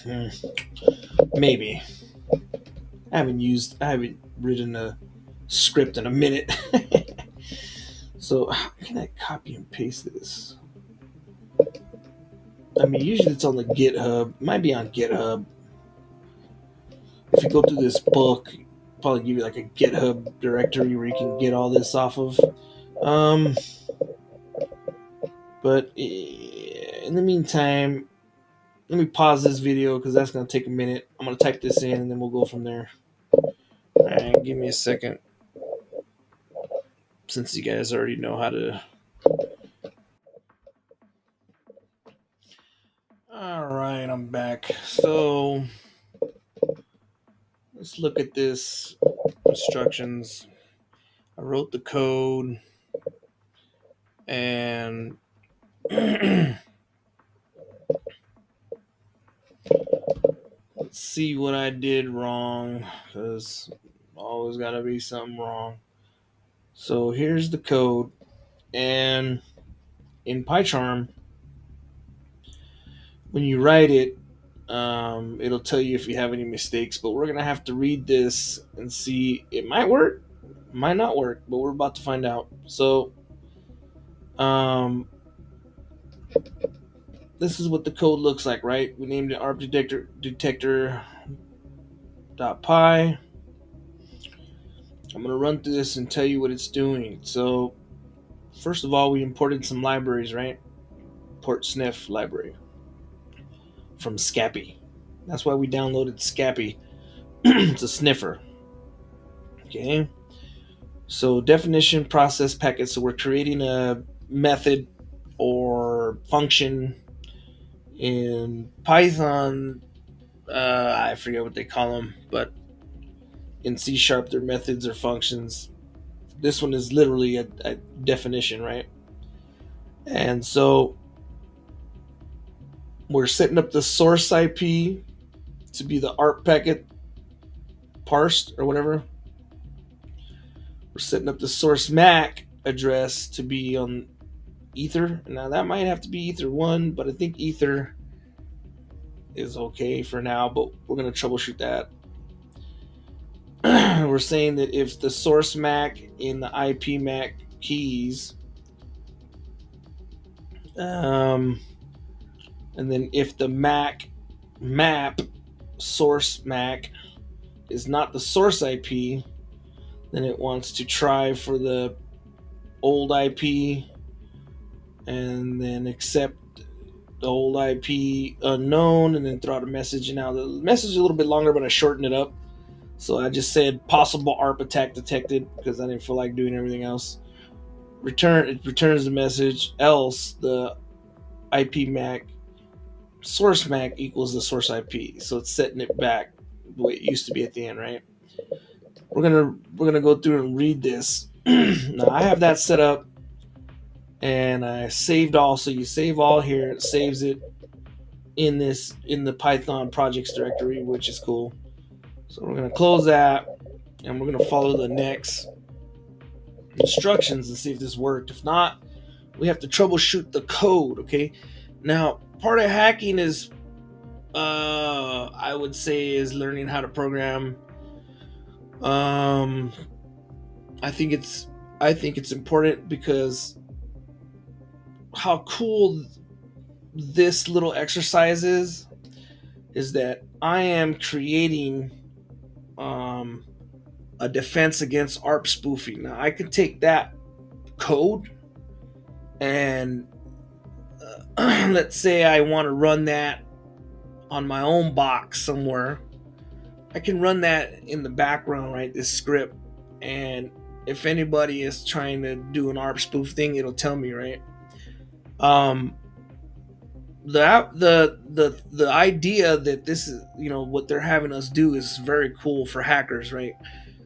A: Hmm. Maybe. I haven't used, I haven't written a script in a minute. so, how can I copy and paste this? I mean, usually it's on the GitHub. It might be on GitHub. If you go through this book, probably give you like a GitHub directory where you can get all this off of. Um, but in the meantime, let me pause this video because that's going to take a minute. I'm going to type this in and then we'll go from there. All right, give me a second. Since you guys already know how to. All right, I'm back. So let's look at this instructions. I wrote the code and let's see what I did wrong because always got to be something wrong. So here's the code and in PyCharm when you write it um, it'll tell you if you have any mistakes, but we're gonna have to read this and see. It might work, might not work, but we're about to find out. So, um, this is what the code looks like, right? We named it ARP detector detector dot py. I'm gonna run through this and tell you what it's doing. So, first of all, we imported some libraries, right? Port sniff library. from Scapy. That's why we downloaded Scapy. it's a sniffer. Okay. So definition process packet. So we're creating a method or function in Python. Uh, I forget what they call them, but in C sharp, they're methods or functions. This one is literally a, a definition, right? And so we're setting up the source IP to be the ARP packet parsed or whatever. We're setting up the source MAC address to be on Ether. Now that might have to be Ether 1, but I think Ether is okay for now, but we're going to troubleshoot that. We're saying that if the source MAC in the IP MAC keys um, and then if the MAC map source MAC is not the source IP, then it wants to try for the old IP and then accept the old IP unknown and then throw out a message. Now the message is a little bit longer, but I shortened it up. So I just said possible ARP attack detected because I didn't feel like doing everything else return it returns the message else the IP MAC source MAC equals the source IP. So it's setting it back the way it used to be at the end, right? We're gonna we're gonna go through and read this. now I have that set up and I saved all. So you save all here, it saves it in this in the Python projects directory, which is cool. So we're gonna close that and we're gonna follow the next instructions and see if this worked. If not, we have to troubleshoot the code, okay? Now, part of hacking is uh I would say is learning how to program. Um I think it's I think it's important because how cool this little exercise is is that I am creating um a defense against ARP spoofing. Now, I could take that code and uh, let's say I want to run that on my own box somewhere. I can run that in the background, right? This script. And if anybody is trying to do an ARP spoof thing, it'll tell me, right? Um, the the the the idea that this is you know what they're having us do is very cool for hackers right?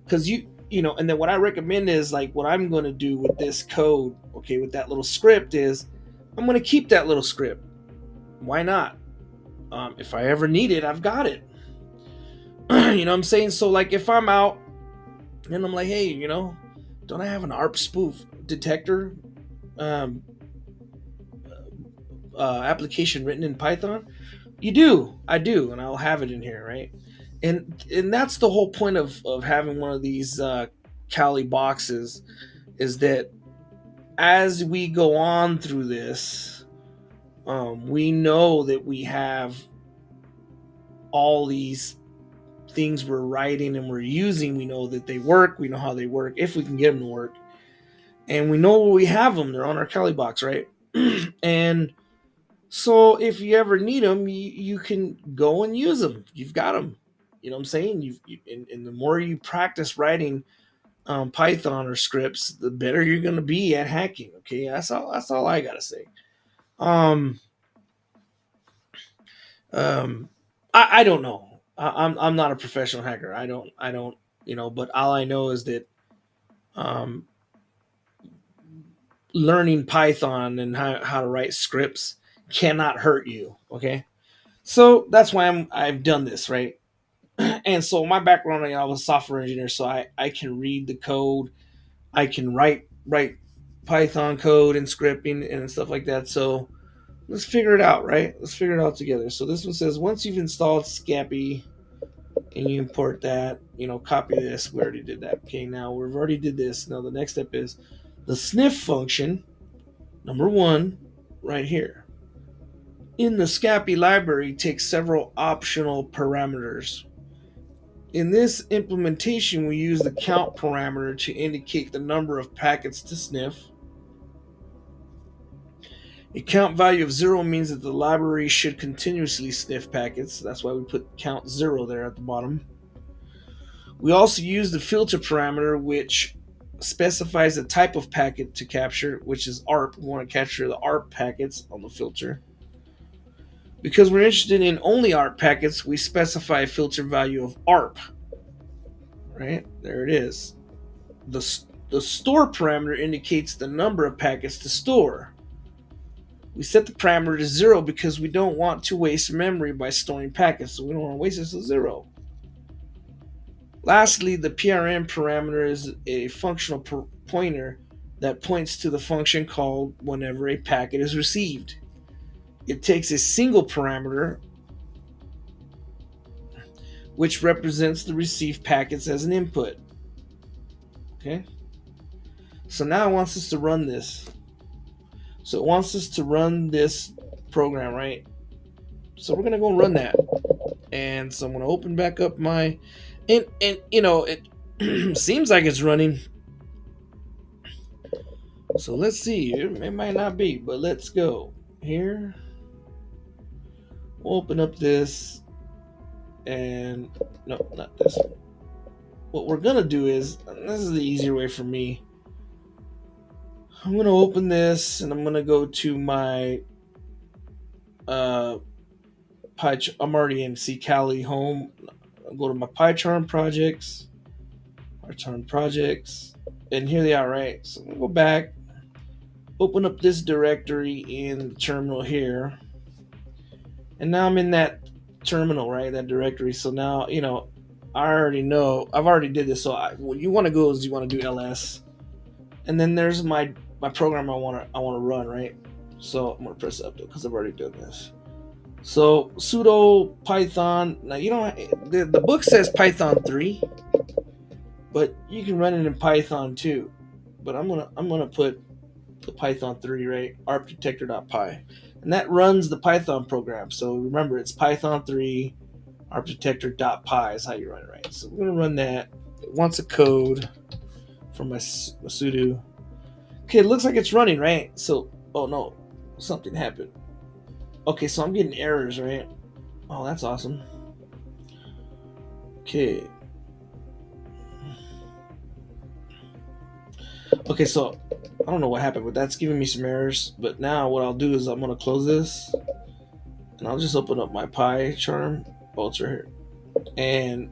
A: Because you you know and then what i recommend is like what i'm going to do with this code okay with that little script is i'm going to keep that little script. Why not? Um, if i ever need it i've got it. You know i'm saying? So like if i'm out and i'm like hey you know don't i have an arp spoof detector? Um, uh, application written in python you do i do and i'll have it in here right and and that's the whole point of of having one of these uh, Kali boxes is that as we go on through this, um, we know that we have all these things we're writing and we're using. We know that they work. We know how they work if we can get them to work, and we know we have them. They're on our Kali box, right? and so if you ever need them, you, you can go and use them. You've got them. You know what I'm saying? You've, you, and, and the more you practice writing um, Python or scripts, the better you're going to be at hacking. Okay, that's all. That's all I gotta say. Um, um, I, I don't know. I, I'm I'm not a professional hacker. I don't I don't you know. But all I know is that um, learning Python and how, how to write scripts cannot hurt you. Okay, so that's why I'm I've done this right and so my background, I was a software engineer, so I, I can read the code, I can write write Python code and scripting and stuff like that. So let's figure it out, right? Let's figure it out together. So this one says once you've installed Scapy and you import that, you know, copy this. We already did that. Okay, now we've already did this. Now the next step is the sniff function, number one, right here. In the Scapy library takes several optional parameters in this implementation, we use the count parameter to indicate the number of packets to sniff. A count value of zero means that the library should continuously sniff packets. That's why we put count zero there at the bottom. We also use the filter parameter, which specifies the type of packet to capture, which is ARP. We want to capture the ARP packets on the filter. Because we're interested in only ARP packets, we specify a filter value of ARP. Right? There it is. The, the store parameter indicates the number of packets to store. We set the parameter to zero because we don't want to waste memory by storing packets, so we don't want to waste it to zero. Lastly, the prn parameter is a functional pointer that points to the function called whenever a packet is received. It takes a single parameter, which represents the received packets as an input. Okay? So now it wants us to run this. So it wants us to run this program, right? So we're gonna go run that. And so I'm gonna open back up my and and you know it seems like it's running. So let's see. It, it might not be, but let's go here. We'll open up this and no, not this. What we're gonna do is this is the easier way for me. I'm gonna open this and I'm gonna go to my uh Py. I'm already in Kali home. I'll go to my PyCharm projects, PyCharm projects, and here they are, right? So I'm gonna go back, open up this directory in the terminal here, and now I'm in that terminal, right? That directory. So now you know I already know I've already did this. So I, what you want to go is you want to do ls, and then there's my my program I want to I want to run, right? So I'm gonna press up because I've already done this. So sudo Python. Now you don't. The, the book says Python three, but you can run it in Python too. But I'm gonna I'm gonna put the Python three right arpdetector.py, and that runs the Python program. So remember, it's Python three arpdetector.py is how you run it, right? So we're gonna run that. It wants a code from my, my sudo Okay, it looks like it's running, right? So, oh no, something happened. Okay, so I'm getting errors, right? Oh, that's awesome. Okay. Okay, so I don't know what happened, but that's giving me some errors. But now what I'll do is I'm gonna close this, and I'll just open up my PyCharm Ultra here, and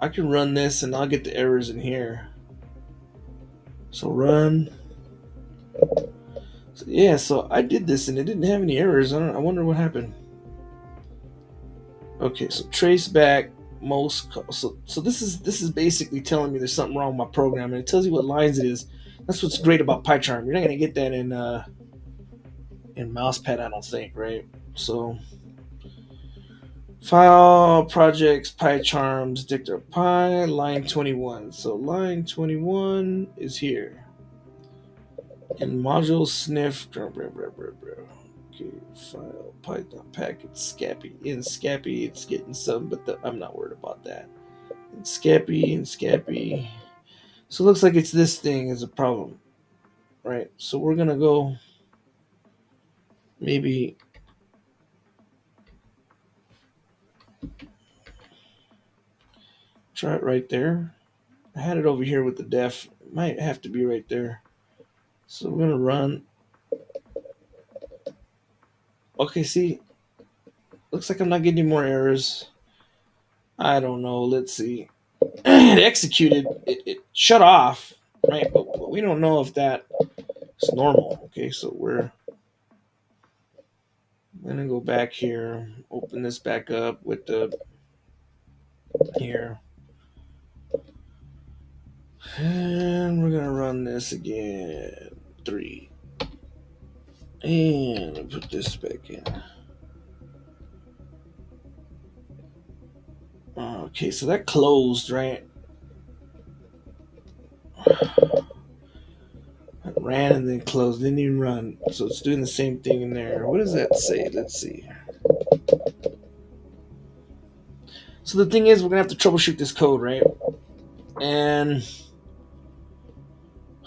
A: I can run this, and I'll get the errors in here. So run. So, yeah, so I did this and it didn't have any errors. I, I wonder what happened. Okay, so trace back most. So so this is this is basically telling me there's something wrong with my program, and it tells you what lines it is. That's what's great about PyCharm. You're not gonna get that in uh, in Mousepad, I don't think, right? So file projects PyCharms dictor py line 21. So line 21 is here and module sniff. Okay, file Python packet Scapy. In Scapy, it's getting some, but the, I'm not worried about that. In Scapy and Scapy. So it looks like it's this thing is a problem, right? So we're gonna go maybe. Try it right there. I had it over here with the def. It might have to be right there. So we're gonna run. Okay, see, looks like I'm not getting any more errors. I don't know. Let's see. It executed. It, it shut off, right? But, but we don't know if that is normal. Okay, so we're gonna go back here, open this back up with the here. And we're gonna run this again three. And put this back in. Okay, so that closed, right? It ran and then closed, didn't even run. So it's doing the same thing in there. What does that say? Let's see. So the thing is, we're gonna have to troubleshoot this code, right? And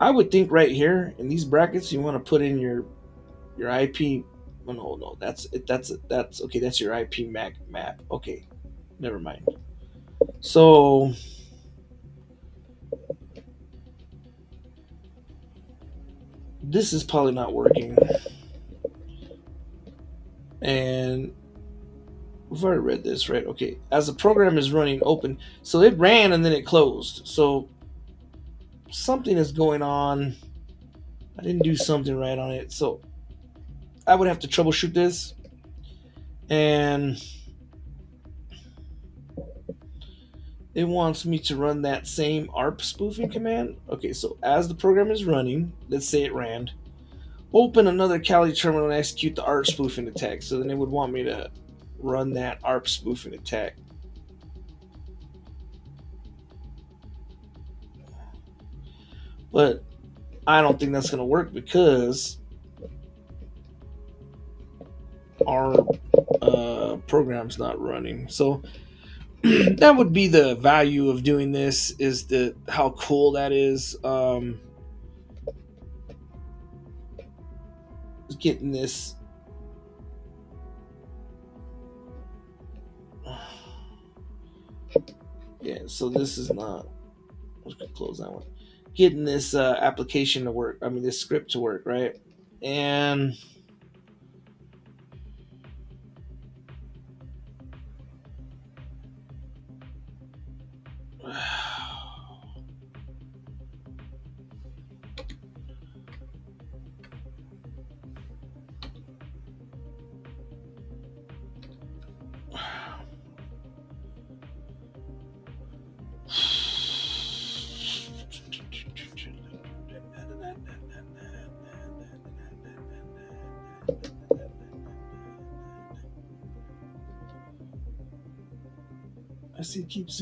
A: I would think right here in these brackets you want to put in your your IP. Oh, no, no, that's it. that's that's okay. That's your IP MAC map. Okay, never mind. So this is probably not working. And we've already read this, right? Okay. As the program is running open, so it ran and then it closed. So something is going on. I didn't do something right on it. So I would have to troubleshoot this. And it wants me to run that same ARP spoofing command. Okay, so as the program is running, let's say it ran, open another Kali terminal and execute the ARP spoofing attack. So then it would want me to run that ARP spoofing attack. But I don't think that's going to work because our uh, program's not running. So that would be the value of doing this is the how cool that is. Um, getting this yeah so this is not let's close that one getting this uh, application to work i mean this script to work right and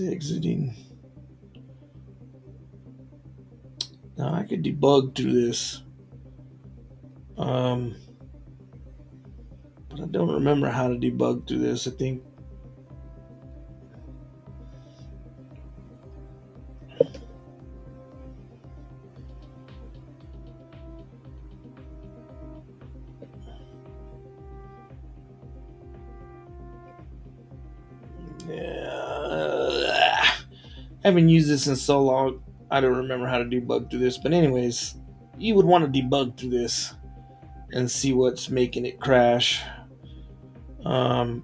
A: Exiting. Now I could debug through this. Um, but I don't remember how to debug through this. I think I haven't used this in so long. I don't remember how to debug through this. But anyways, you would want to debug through this and see what's making it crash. Um,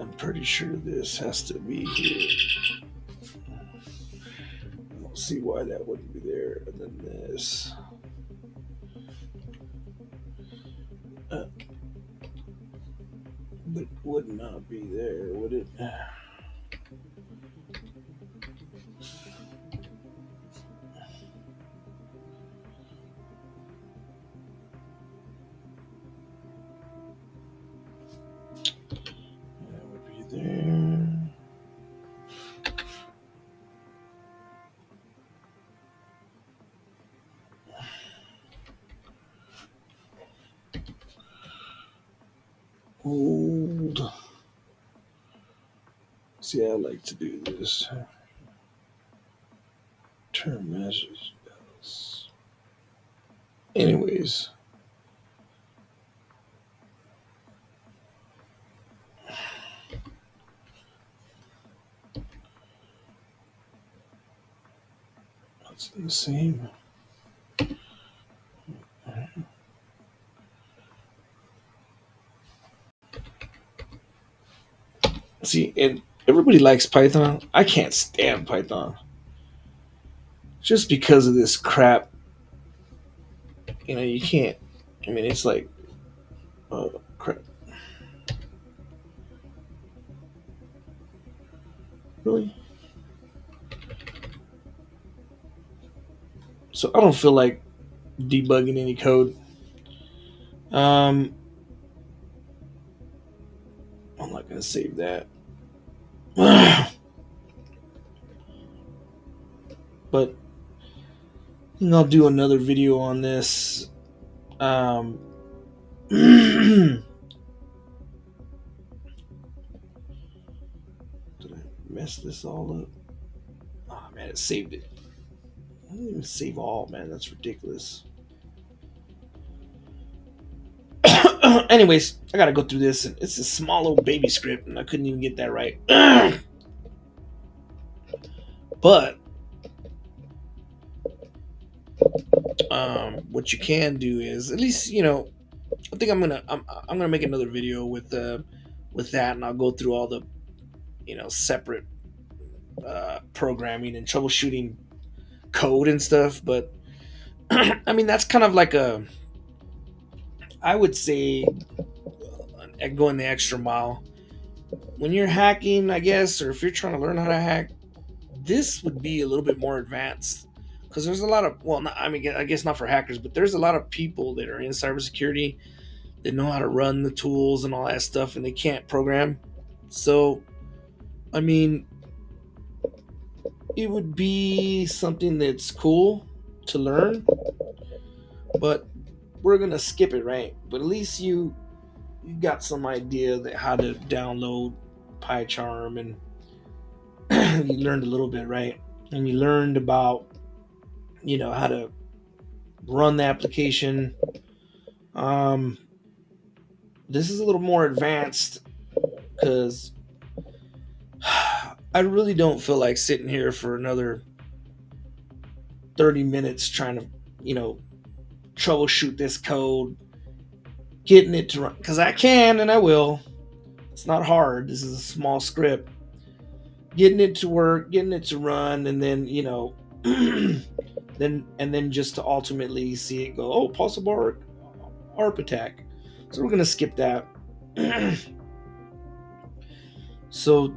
A: I'm pretty sure this has to be here. I don't see why that wouldn't be there. And then this. But would not be there, would it? See, I like to do this. Term message. Anyways. It's the same. See, and everybody likes Python. I can't stand Python. Just because of this crap. You know, you can't. I mean, it's like. Oh, crap. Really? So I don't feel like debugging any code. Um, I'm not gonna save that. but I think I'll do another video on this. Um, did I mess this all up? Oh man, it saved it. I didn't even save all, man. That's ridiculous. Anyways, I gotta go through this. and It's a small little baby script, and I couldn't even get that right. but um, what you can do is at least you know. I think I'm gonna I'm, I'm gonna make another video with uh with that, and I'll go through all the you know separate uh, programming and troubleshooting code and stuff. But I mean, that's kind of like a I would say uh, going the extra mile. When you're hacking, I guess, or if you're trying to learn how to hack, this would be a little bit more advanced because there's a lot of well, not, I mean, I guess not for hackers, but there's a lot of people that are in cybersecurity that know how to run the tools and all that stuff, and they can't program. So, I mean, it would be something that's cool to learn, but we're gonna skip it, right? But at least you you got some idea that how to download PyCharm and you learned a little bit, right? And you learned about you know how to run the application. Um, this is a little more advanced because I really don't feel like sitting here for another 30 minutes trying to, you know, troubleshoot this code, getting it to run because I can and I will. It's not hard. This is a small script. Getting it to work, getting it to run, and then you know, then and then just to ultimately see it go. Oh, possible ARP, ARP attack. So we're gonna skip that. so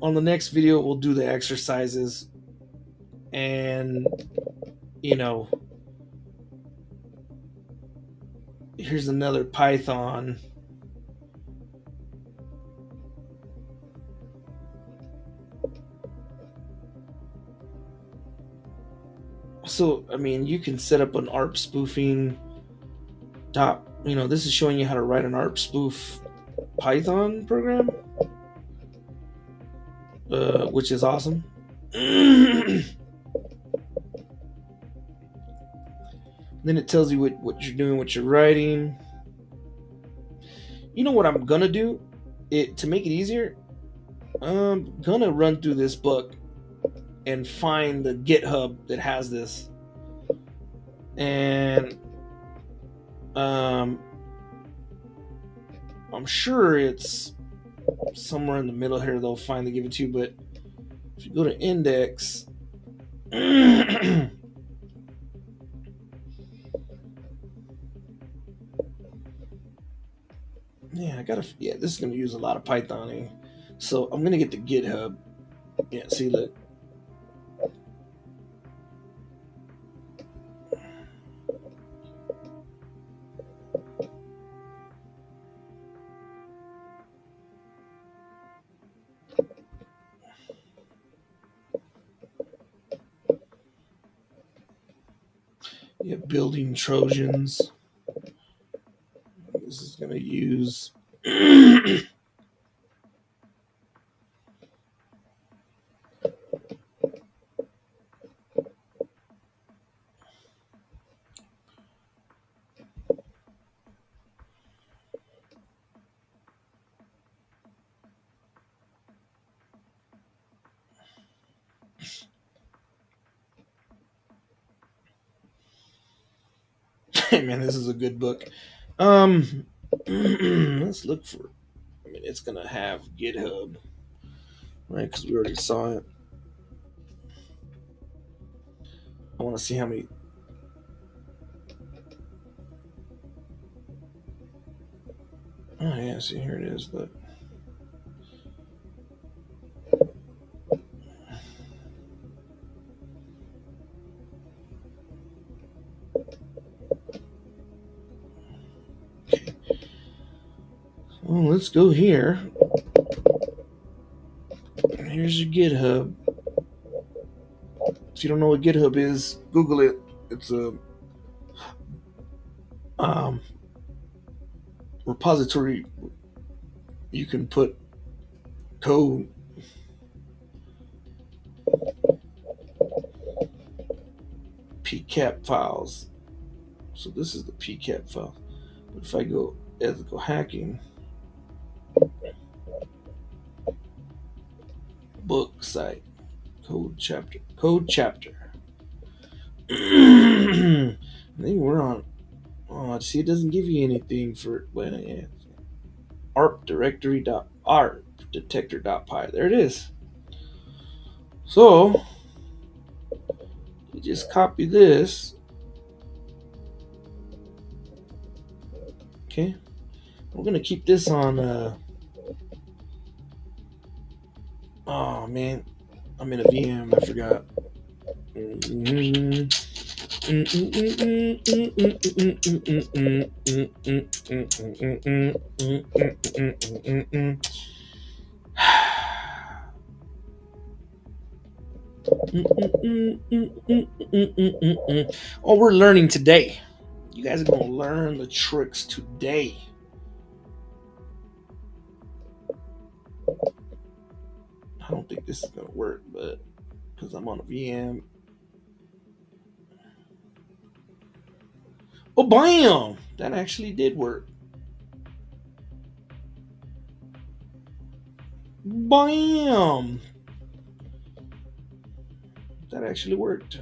A: on the next video, we'll do the exercises, and you know here's another python so i mean you can set up an arp spoofing top you know this is showing you how to write an arp spoof python program uh, which is awesome Then it tells you what, what you're doing, what you're writing. You know what I'm gonna do? It to make it easier, I'm gonna run through this book and find the GitHub that has this. And um I'm sure it's somewhere in the middle here they'll finally give it to you, but if you go to index Yeah, I gotta. Yeah, this is gonna use a lot of Python. So I'm gonna get the GitHub. Yeah, see, look. Yeah, building Trojans. This is going to use man, this is a good book. Um, let's look for. I mean, it's gonna have GitHub, right? Because we already saw it. I want to see how many. Oh yeah, see here it is. Look. let's go here. Here's your GitHub. If you don't know what GitHub is, Google it. It's a um, repository you can put code. PCAP files. So this is the PCAP file. But if I go ethical hacking, book site, code chapter, code chapter. I think we're on. Oh, see, it doesn't give you anything for well, yeah. ARP directory dot ARP detector dot py. There it is. So you just copy this. Okay, we're gonna keep this on. Uh, oh man, I'm in a VM. I forgot. Oh, we're learning today. You guys are to learn the tricks today. I don't think this is to work, but because I'm on a VM. Oh, bam! That actually did work. Bam! That actually worked.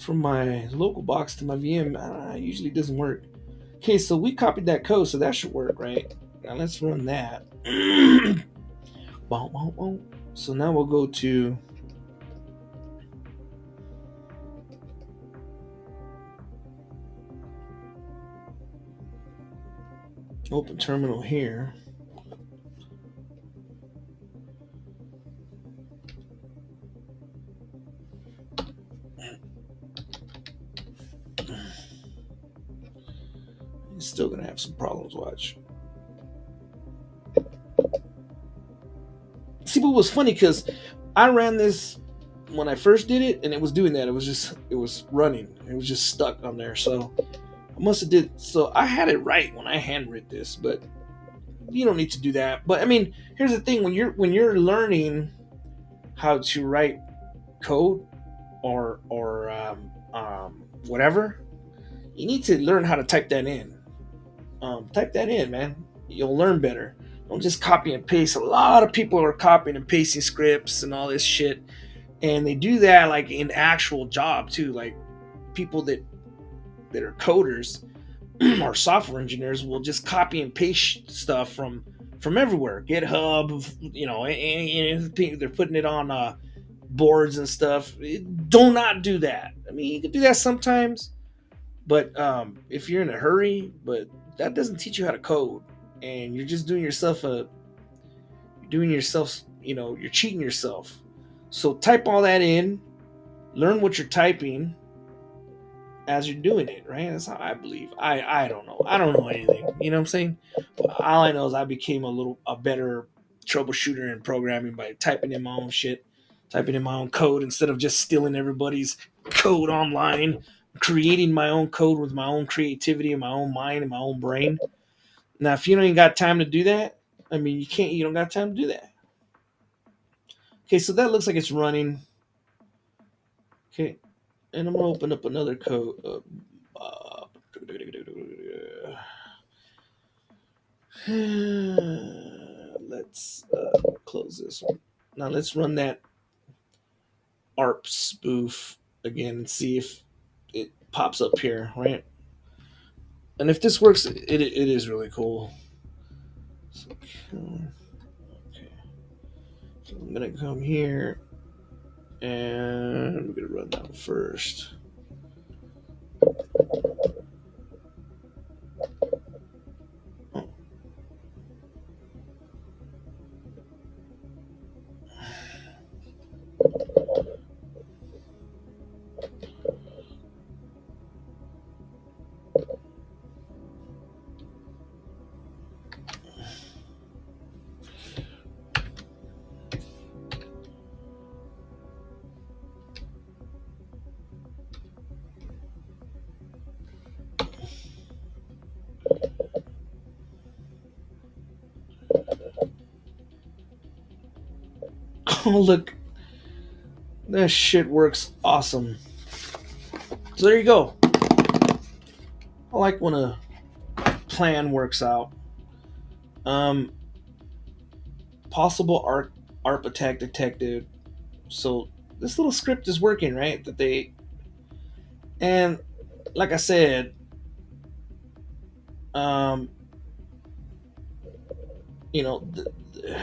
A: From my local box to my VM, uh, usually doesn't work. Okay, so we copied that code, so that should work, right? Now let's run that. so now we'll go to open terminal here. Still gonna have some problems, watch. See, what was funny because I ran this when I first did it, and it was doing that. It was just, it was running. It was just stuck on there. So I must have did so I had it right when I handwrote this, but you don't need to do that. But I mean, here's the thing: when you're when you're learning how to write code or or um, um, whatever, you need to learn how to type that in. Um, type that in, man. You'll learn better. Don't just copy and paste. A lot of people are copying and pasting scripts and all this shit, and they do that like in actual job too. Like people that that are coders or software engineers will just copy and paste stuff from from everywhere. Github you know and, and they're putting it on uh, boards and stuff. Do not do that. I mean you can do that sometimes but um, if you're in a hurry but that doesn't teach you how to code and you're just doing yourself a doing yourself you know you're cheating yourself so type all that in learn what you're typing as you're doing it, right? That's how I believe. I I don't know. I don't know anything. You know what I'm saying? But all I know is I became a little a better troubleshooter in programming by typing in my own shit, typing in my own code instead of just stealing everybody's code online, creating my own code with my own creativity and my own mind and my own brain. Now, if you don't even got time to do that, I mean, you can't. You don't got time to do that. Okay, so that looks like it's running. Okay, and I'm gonna open up another code. Uh, let's uh, close this one. Now let's run that ARP spoof again and see if it pops up here, right? And if this works, it, it is really cool. So, okay. So I'm gonna come here and we're gonna run that first. Look. That shit works awesome. So there you go. I like when a plan works out. Um, possible ARP, attack detected. So this little script is working, right? That they and like I said, um, you know, the, the,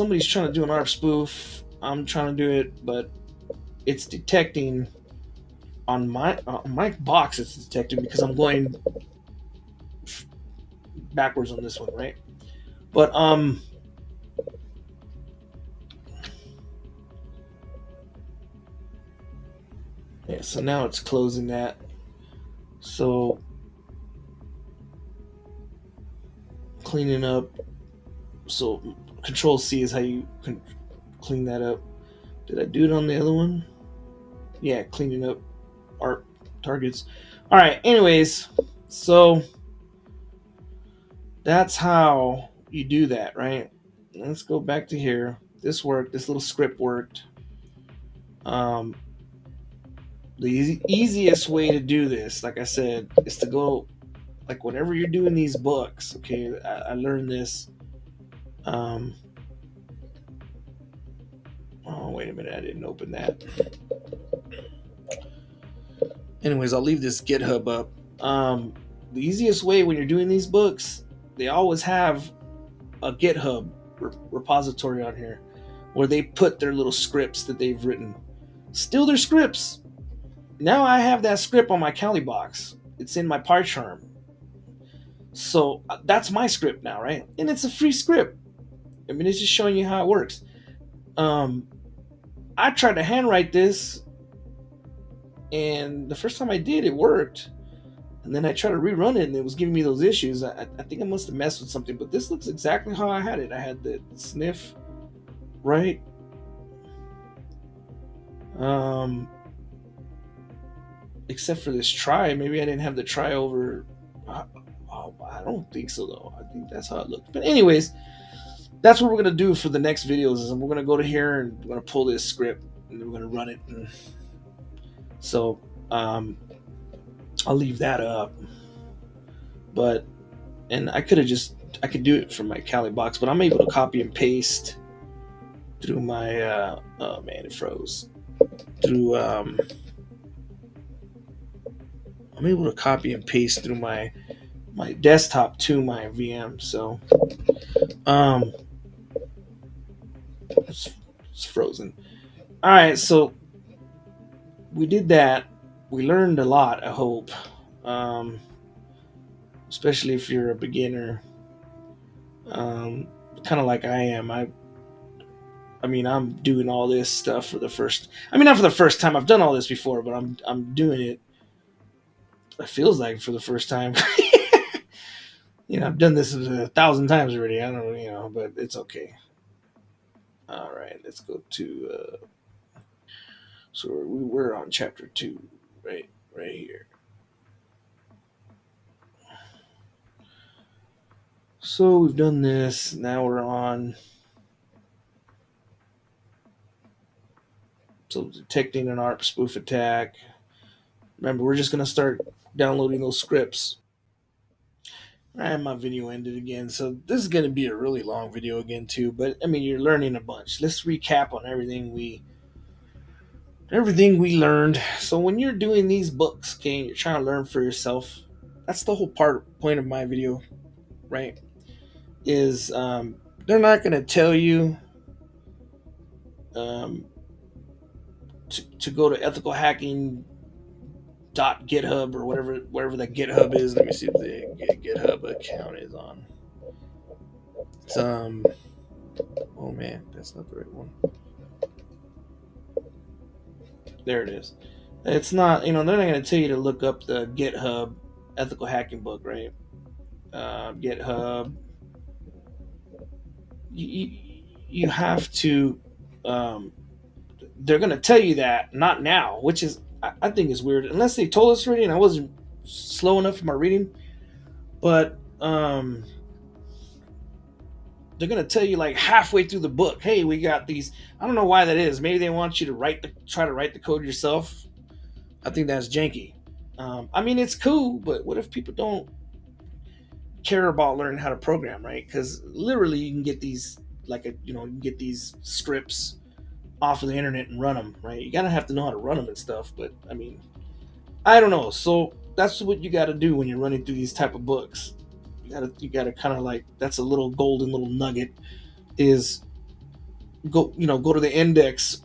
A: somebody's trying to do an ARP spoof. I'm trying to do it, but it's detecting on my on my box. It's detecting because I'm going backwards on this one, right? But um. Yeah, so now it's closing that. So cleaning up. So Control C is how you can clean that up. Did I do it on the other one? Yeah, cleaning up art targets. All right. Anyways, so that's how you do that, right? Let's go back to here. This worked. This little script worked. Um, the easiest way to do this, like I said, is to go like whenever you're doing these books. Okay, I, I learned this. Um, oh wait a minute, I didn't open that. Anyways, I'll leave this GitHub up. Um, the easiest way when you're doing these books, they always have a GitHub re- repository on here where they put their little scripts that they've written. Still their scripts. Now I have that script on my Kali box. It's in my PyCharm. So uh, that's my script now, right? And it's a free script. I mean, it's just showing you how it works. Um, I tried to handwrite this, and the first time I did, it worked. And then I tried to rerun it, and it was giving me those issues. I, I think I must have messed with something, but this looks exactly how I had it. I had the sniff, right? Um, except for this try. Maybe I didn't have the try over. I, oh, I don't think so though. I think that's how it looked. But anyways, that's what we're gonna do for the next videos. Is we're gonna go to here and we're gonna pull this script and we're gonna run it. And so um, I'll leave that up. But and I could have just I could do it from my Kali box, but I'm able to copy and paste through my uh, oh man, it froze through um I'm able to copy and paste through my my desktop to my VM. So um it's, it's frozen. All right, so we did that. We learned a lot, I hope. Um especially if you're a beginner. Um kind of like I am. I I mean, I'm doing all this stuff for the first. I mean, not for the first time. I've done all this before, but I'm I'm doing it. It feels like for the first time. you know, I've done this a thousand times already. I don't, you know, but it's okay. All right, let's go to. Uh, so we were on chapter two, right, right here. So we've done this. Now we're on. So detecting an ARP spoof attack. Remember, we're just gonna start downloading those scripts. And my video ended again, so this is gonna be a really long video again too. But I mean, you're learning a bunch. Let's recap on everything we everything we learned. So when you're doing these books, okay, you're trying to learn for yourself. That's the whole part point of my video, right? Is um, they're not gonna tell you um, to, to go to ethical hacking dot github or whatever whatever that github is. Let me see if the github account is on. It's um oh man that's not the right one. There it is. It's not you know they're not going to tell you to look up the github ethical hacking book right? Uh, github. You, you have to um, they're gonna tell you that not now, which is I, I think it's weird. Unless they told us already, and I wasn't slow enough for my reading. But um, they're gonna tell you like halfway through the book, hey, we got these. I don't know why that is. Maybe they want you to write the try to write the code yourself. I think that's janky. Um, I mean, it's cool, but what if people don't care about learning how to program, right? Because literally, you can get these like a you know you can get these scripts off of the internet and run them, right? You gotta have to know how to run them and stuff. But I mean, I don't know. So that's what you got to do when you're running through these type of books. You gotta you gotta kind of like that's a little golden little nugget is go you know go to the index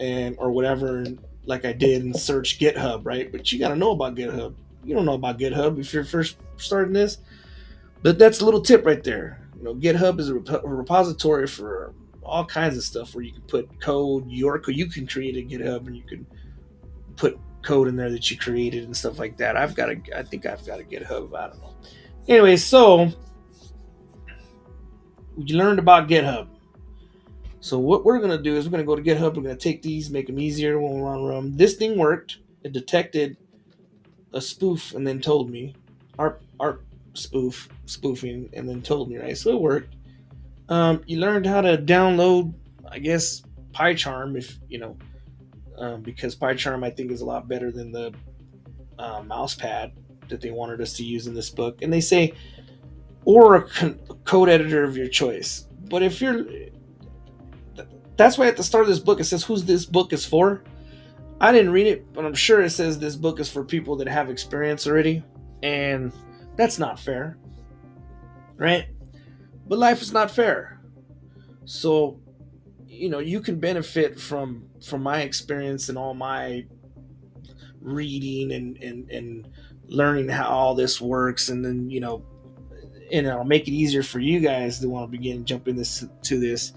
A: and or whatever and like I did and search GitHub, right? But you got to know about GitHub. You don't know about GitHub if you're first starting this. But that's a little tip right there. You know, GitHub is a, rep- a repository for all kinds of stuff where you can put code, your code, you can create a GitHub and you can put code in there that you created and stuff like that. I've got a, I think I've got a GitHub. I don't know. Anyway, so we learned about GitHub. So what we're gonna do is we're gonna go to GitHub. We're gonna take these, make them easier when we're on Roam. This thing worked. It detected a spoof and then told me, our our spoof spoofing and then told me right. So it worked. Um, you learned how to download, I guess, PyCharm if you know, um, because PyCharm I think is a lot better than the uh, mouse pad that they wanted us to use in this book. And they say, or a con- code editor of your choice. But if you're that's why at the start of this book it says who's this book is for. I didn't read it, but I'm sure it says this book is for people that have experience already, and that's not fair. Right? But life is not fair. So, you know, you can benefit from from my experience and all my reading and and and learning how all this works and then, you know, and I'll make it easier for you guys to want to begin jumping this to this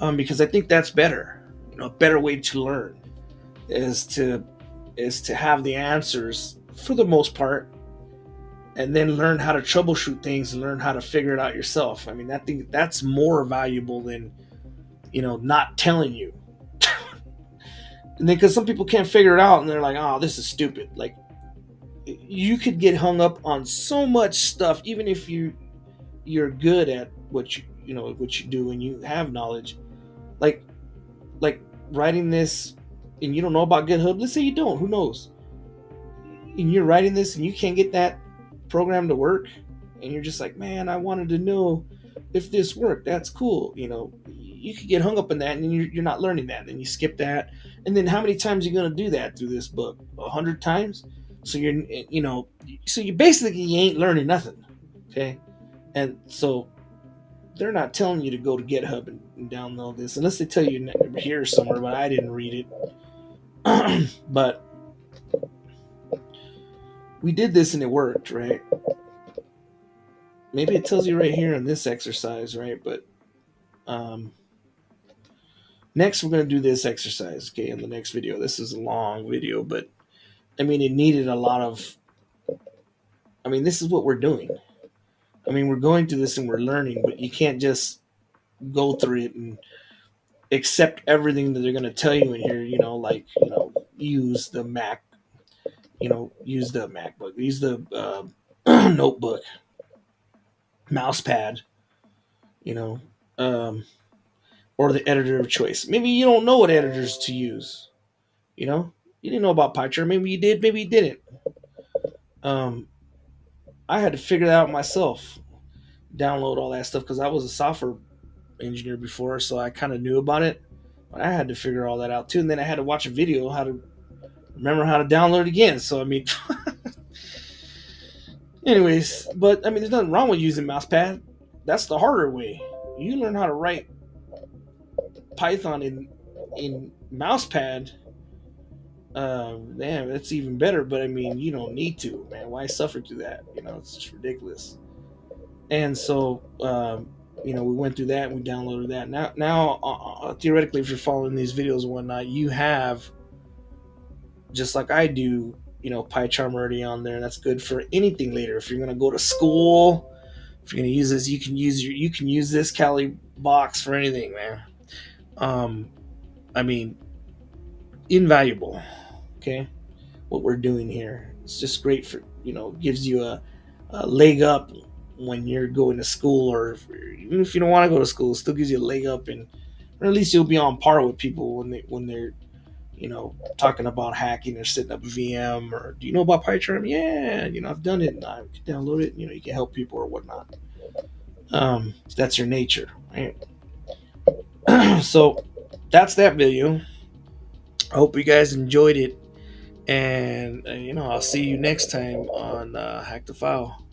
A: um, because I think that's better. You know, a better way to learn is to is to have the answers for the most part, and then learn how to troubleshoot things and learn how to figure it out yourself. I mean, I think that's more valuable than you know not telling you. and then because some people can't figure it out and they're like, "Oh, this is stupid." Like you could get hung up on so much stuff, even if you you're good at what you you know what you do and you have knowledge like like writing this and you don't know about GitHub, let's say you don't, who knows? And you're writing this and you can't get that program to work, and you're just like, man, I wanted to know if this worked. That's cool. You know, you could get hung up in that and you're, you're not learning that. And you skip that. And then how many times are you going to do that through this book? A hundred times? So you're, you know, so you basically you ain't learning nothing. Okay. And so they're not telling you to go to GitHub and, and download this unless they tell you here somewhere, but I didn't read it. but we did this and it worked, right? Maybe it tells you right here in this exercise, right? But um, next we're going to do this exercise, okay, in the next video. This is a long video, but I mean, it needed a lot of. I mean, this is what we're doing. I mean, we're going through this and we're learning, but you can't just go through it and accept everything that they're going to tell you in here. You know, like you know, use the Mac. You know, use the MacBook. Use the uh, notebook, mouse pad. You know, um, or the editor of choice. Maybe you don't know what editors to use. You know, you didn't know about PyCharm. Maybe you did. Maybe you didn't. Um, I had to figure that out myself, download all that stuff because I was a software engineer before, so I kind of knew about it. But I had to figure all that out too, and then I had to watch a video how to remember how to download it again. So I mean, anyways, but I mean, there's nothing wrong with using mousepad. That's the harder way. You learn how to write Python in in mousepad um, damn, that's even better. But I mean, you don't need to, man. Why suffer through that? You know, it's just ridiculous. And so, um, you know, we went through that. We downloaded that. Now, now, uh, uh, theoretically, if you're following these videos and whatnot, you have, just like I do, you know, PyCharm already on there. That's good for anything later. If you're gonna go to school, if you're gonna use this, you can use your, you can use this Kali box for anything, man. Um, I mean, invaluable okay what we're doing here it's just great for you know gives you a, a leg up when you're going to school, or if, even if you don't want to go to school, it still gives you a leg up, and or at least you'll be on par with people when they when they're you know talking about hacking or setting up a VM or do you know about PyCharm? Yeah, you know I've done it. And I can download it. You know you can help people or whatnot. Um, that's your nature, right? so that's that video. I hope you guys enjoyed it. And, uh, you know, I'll see you next time on uh, Hack the File.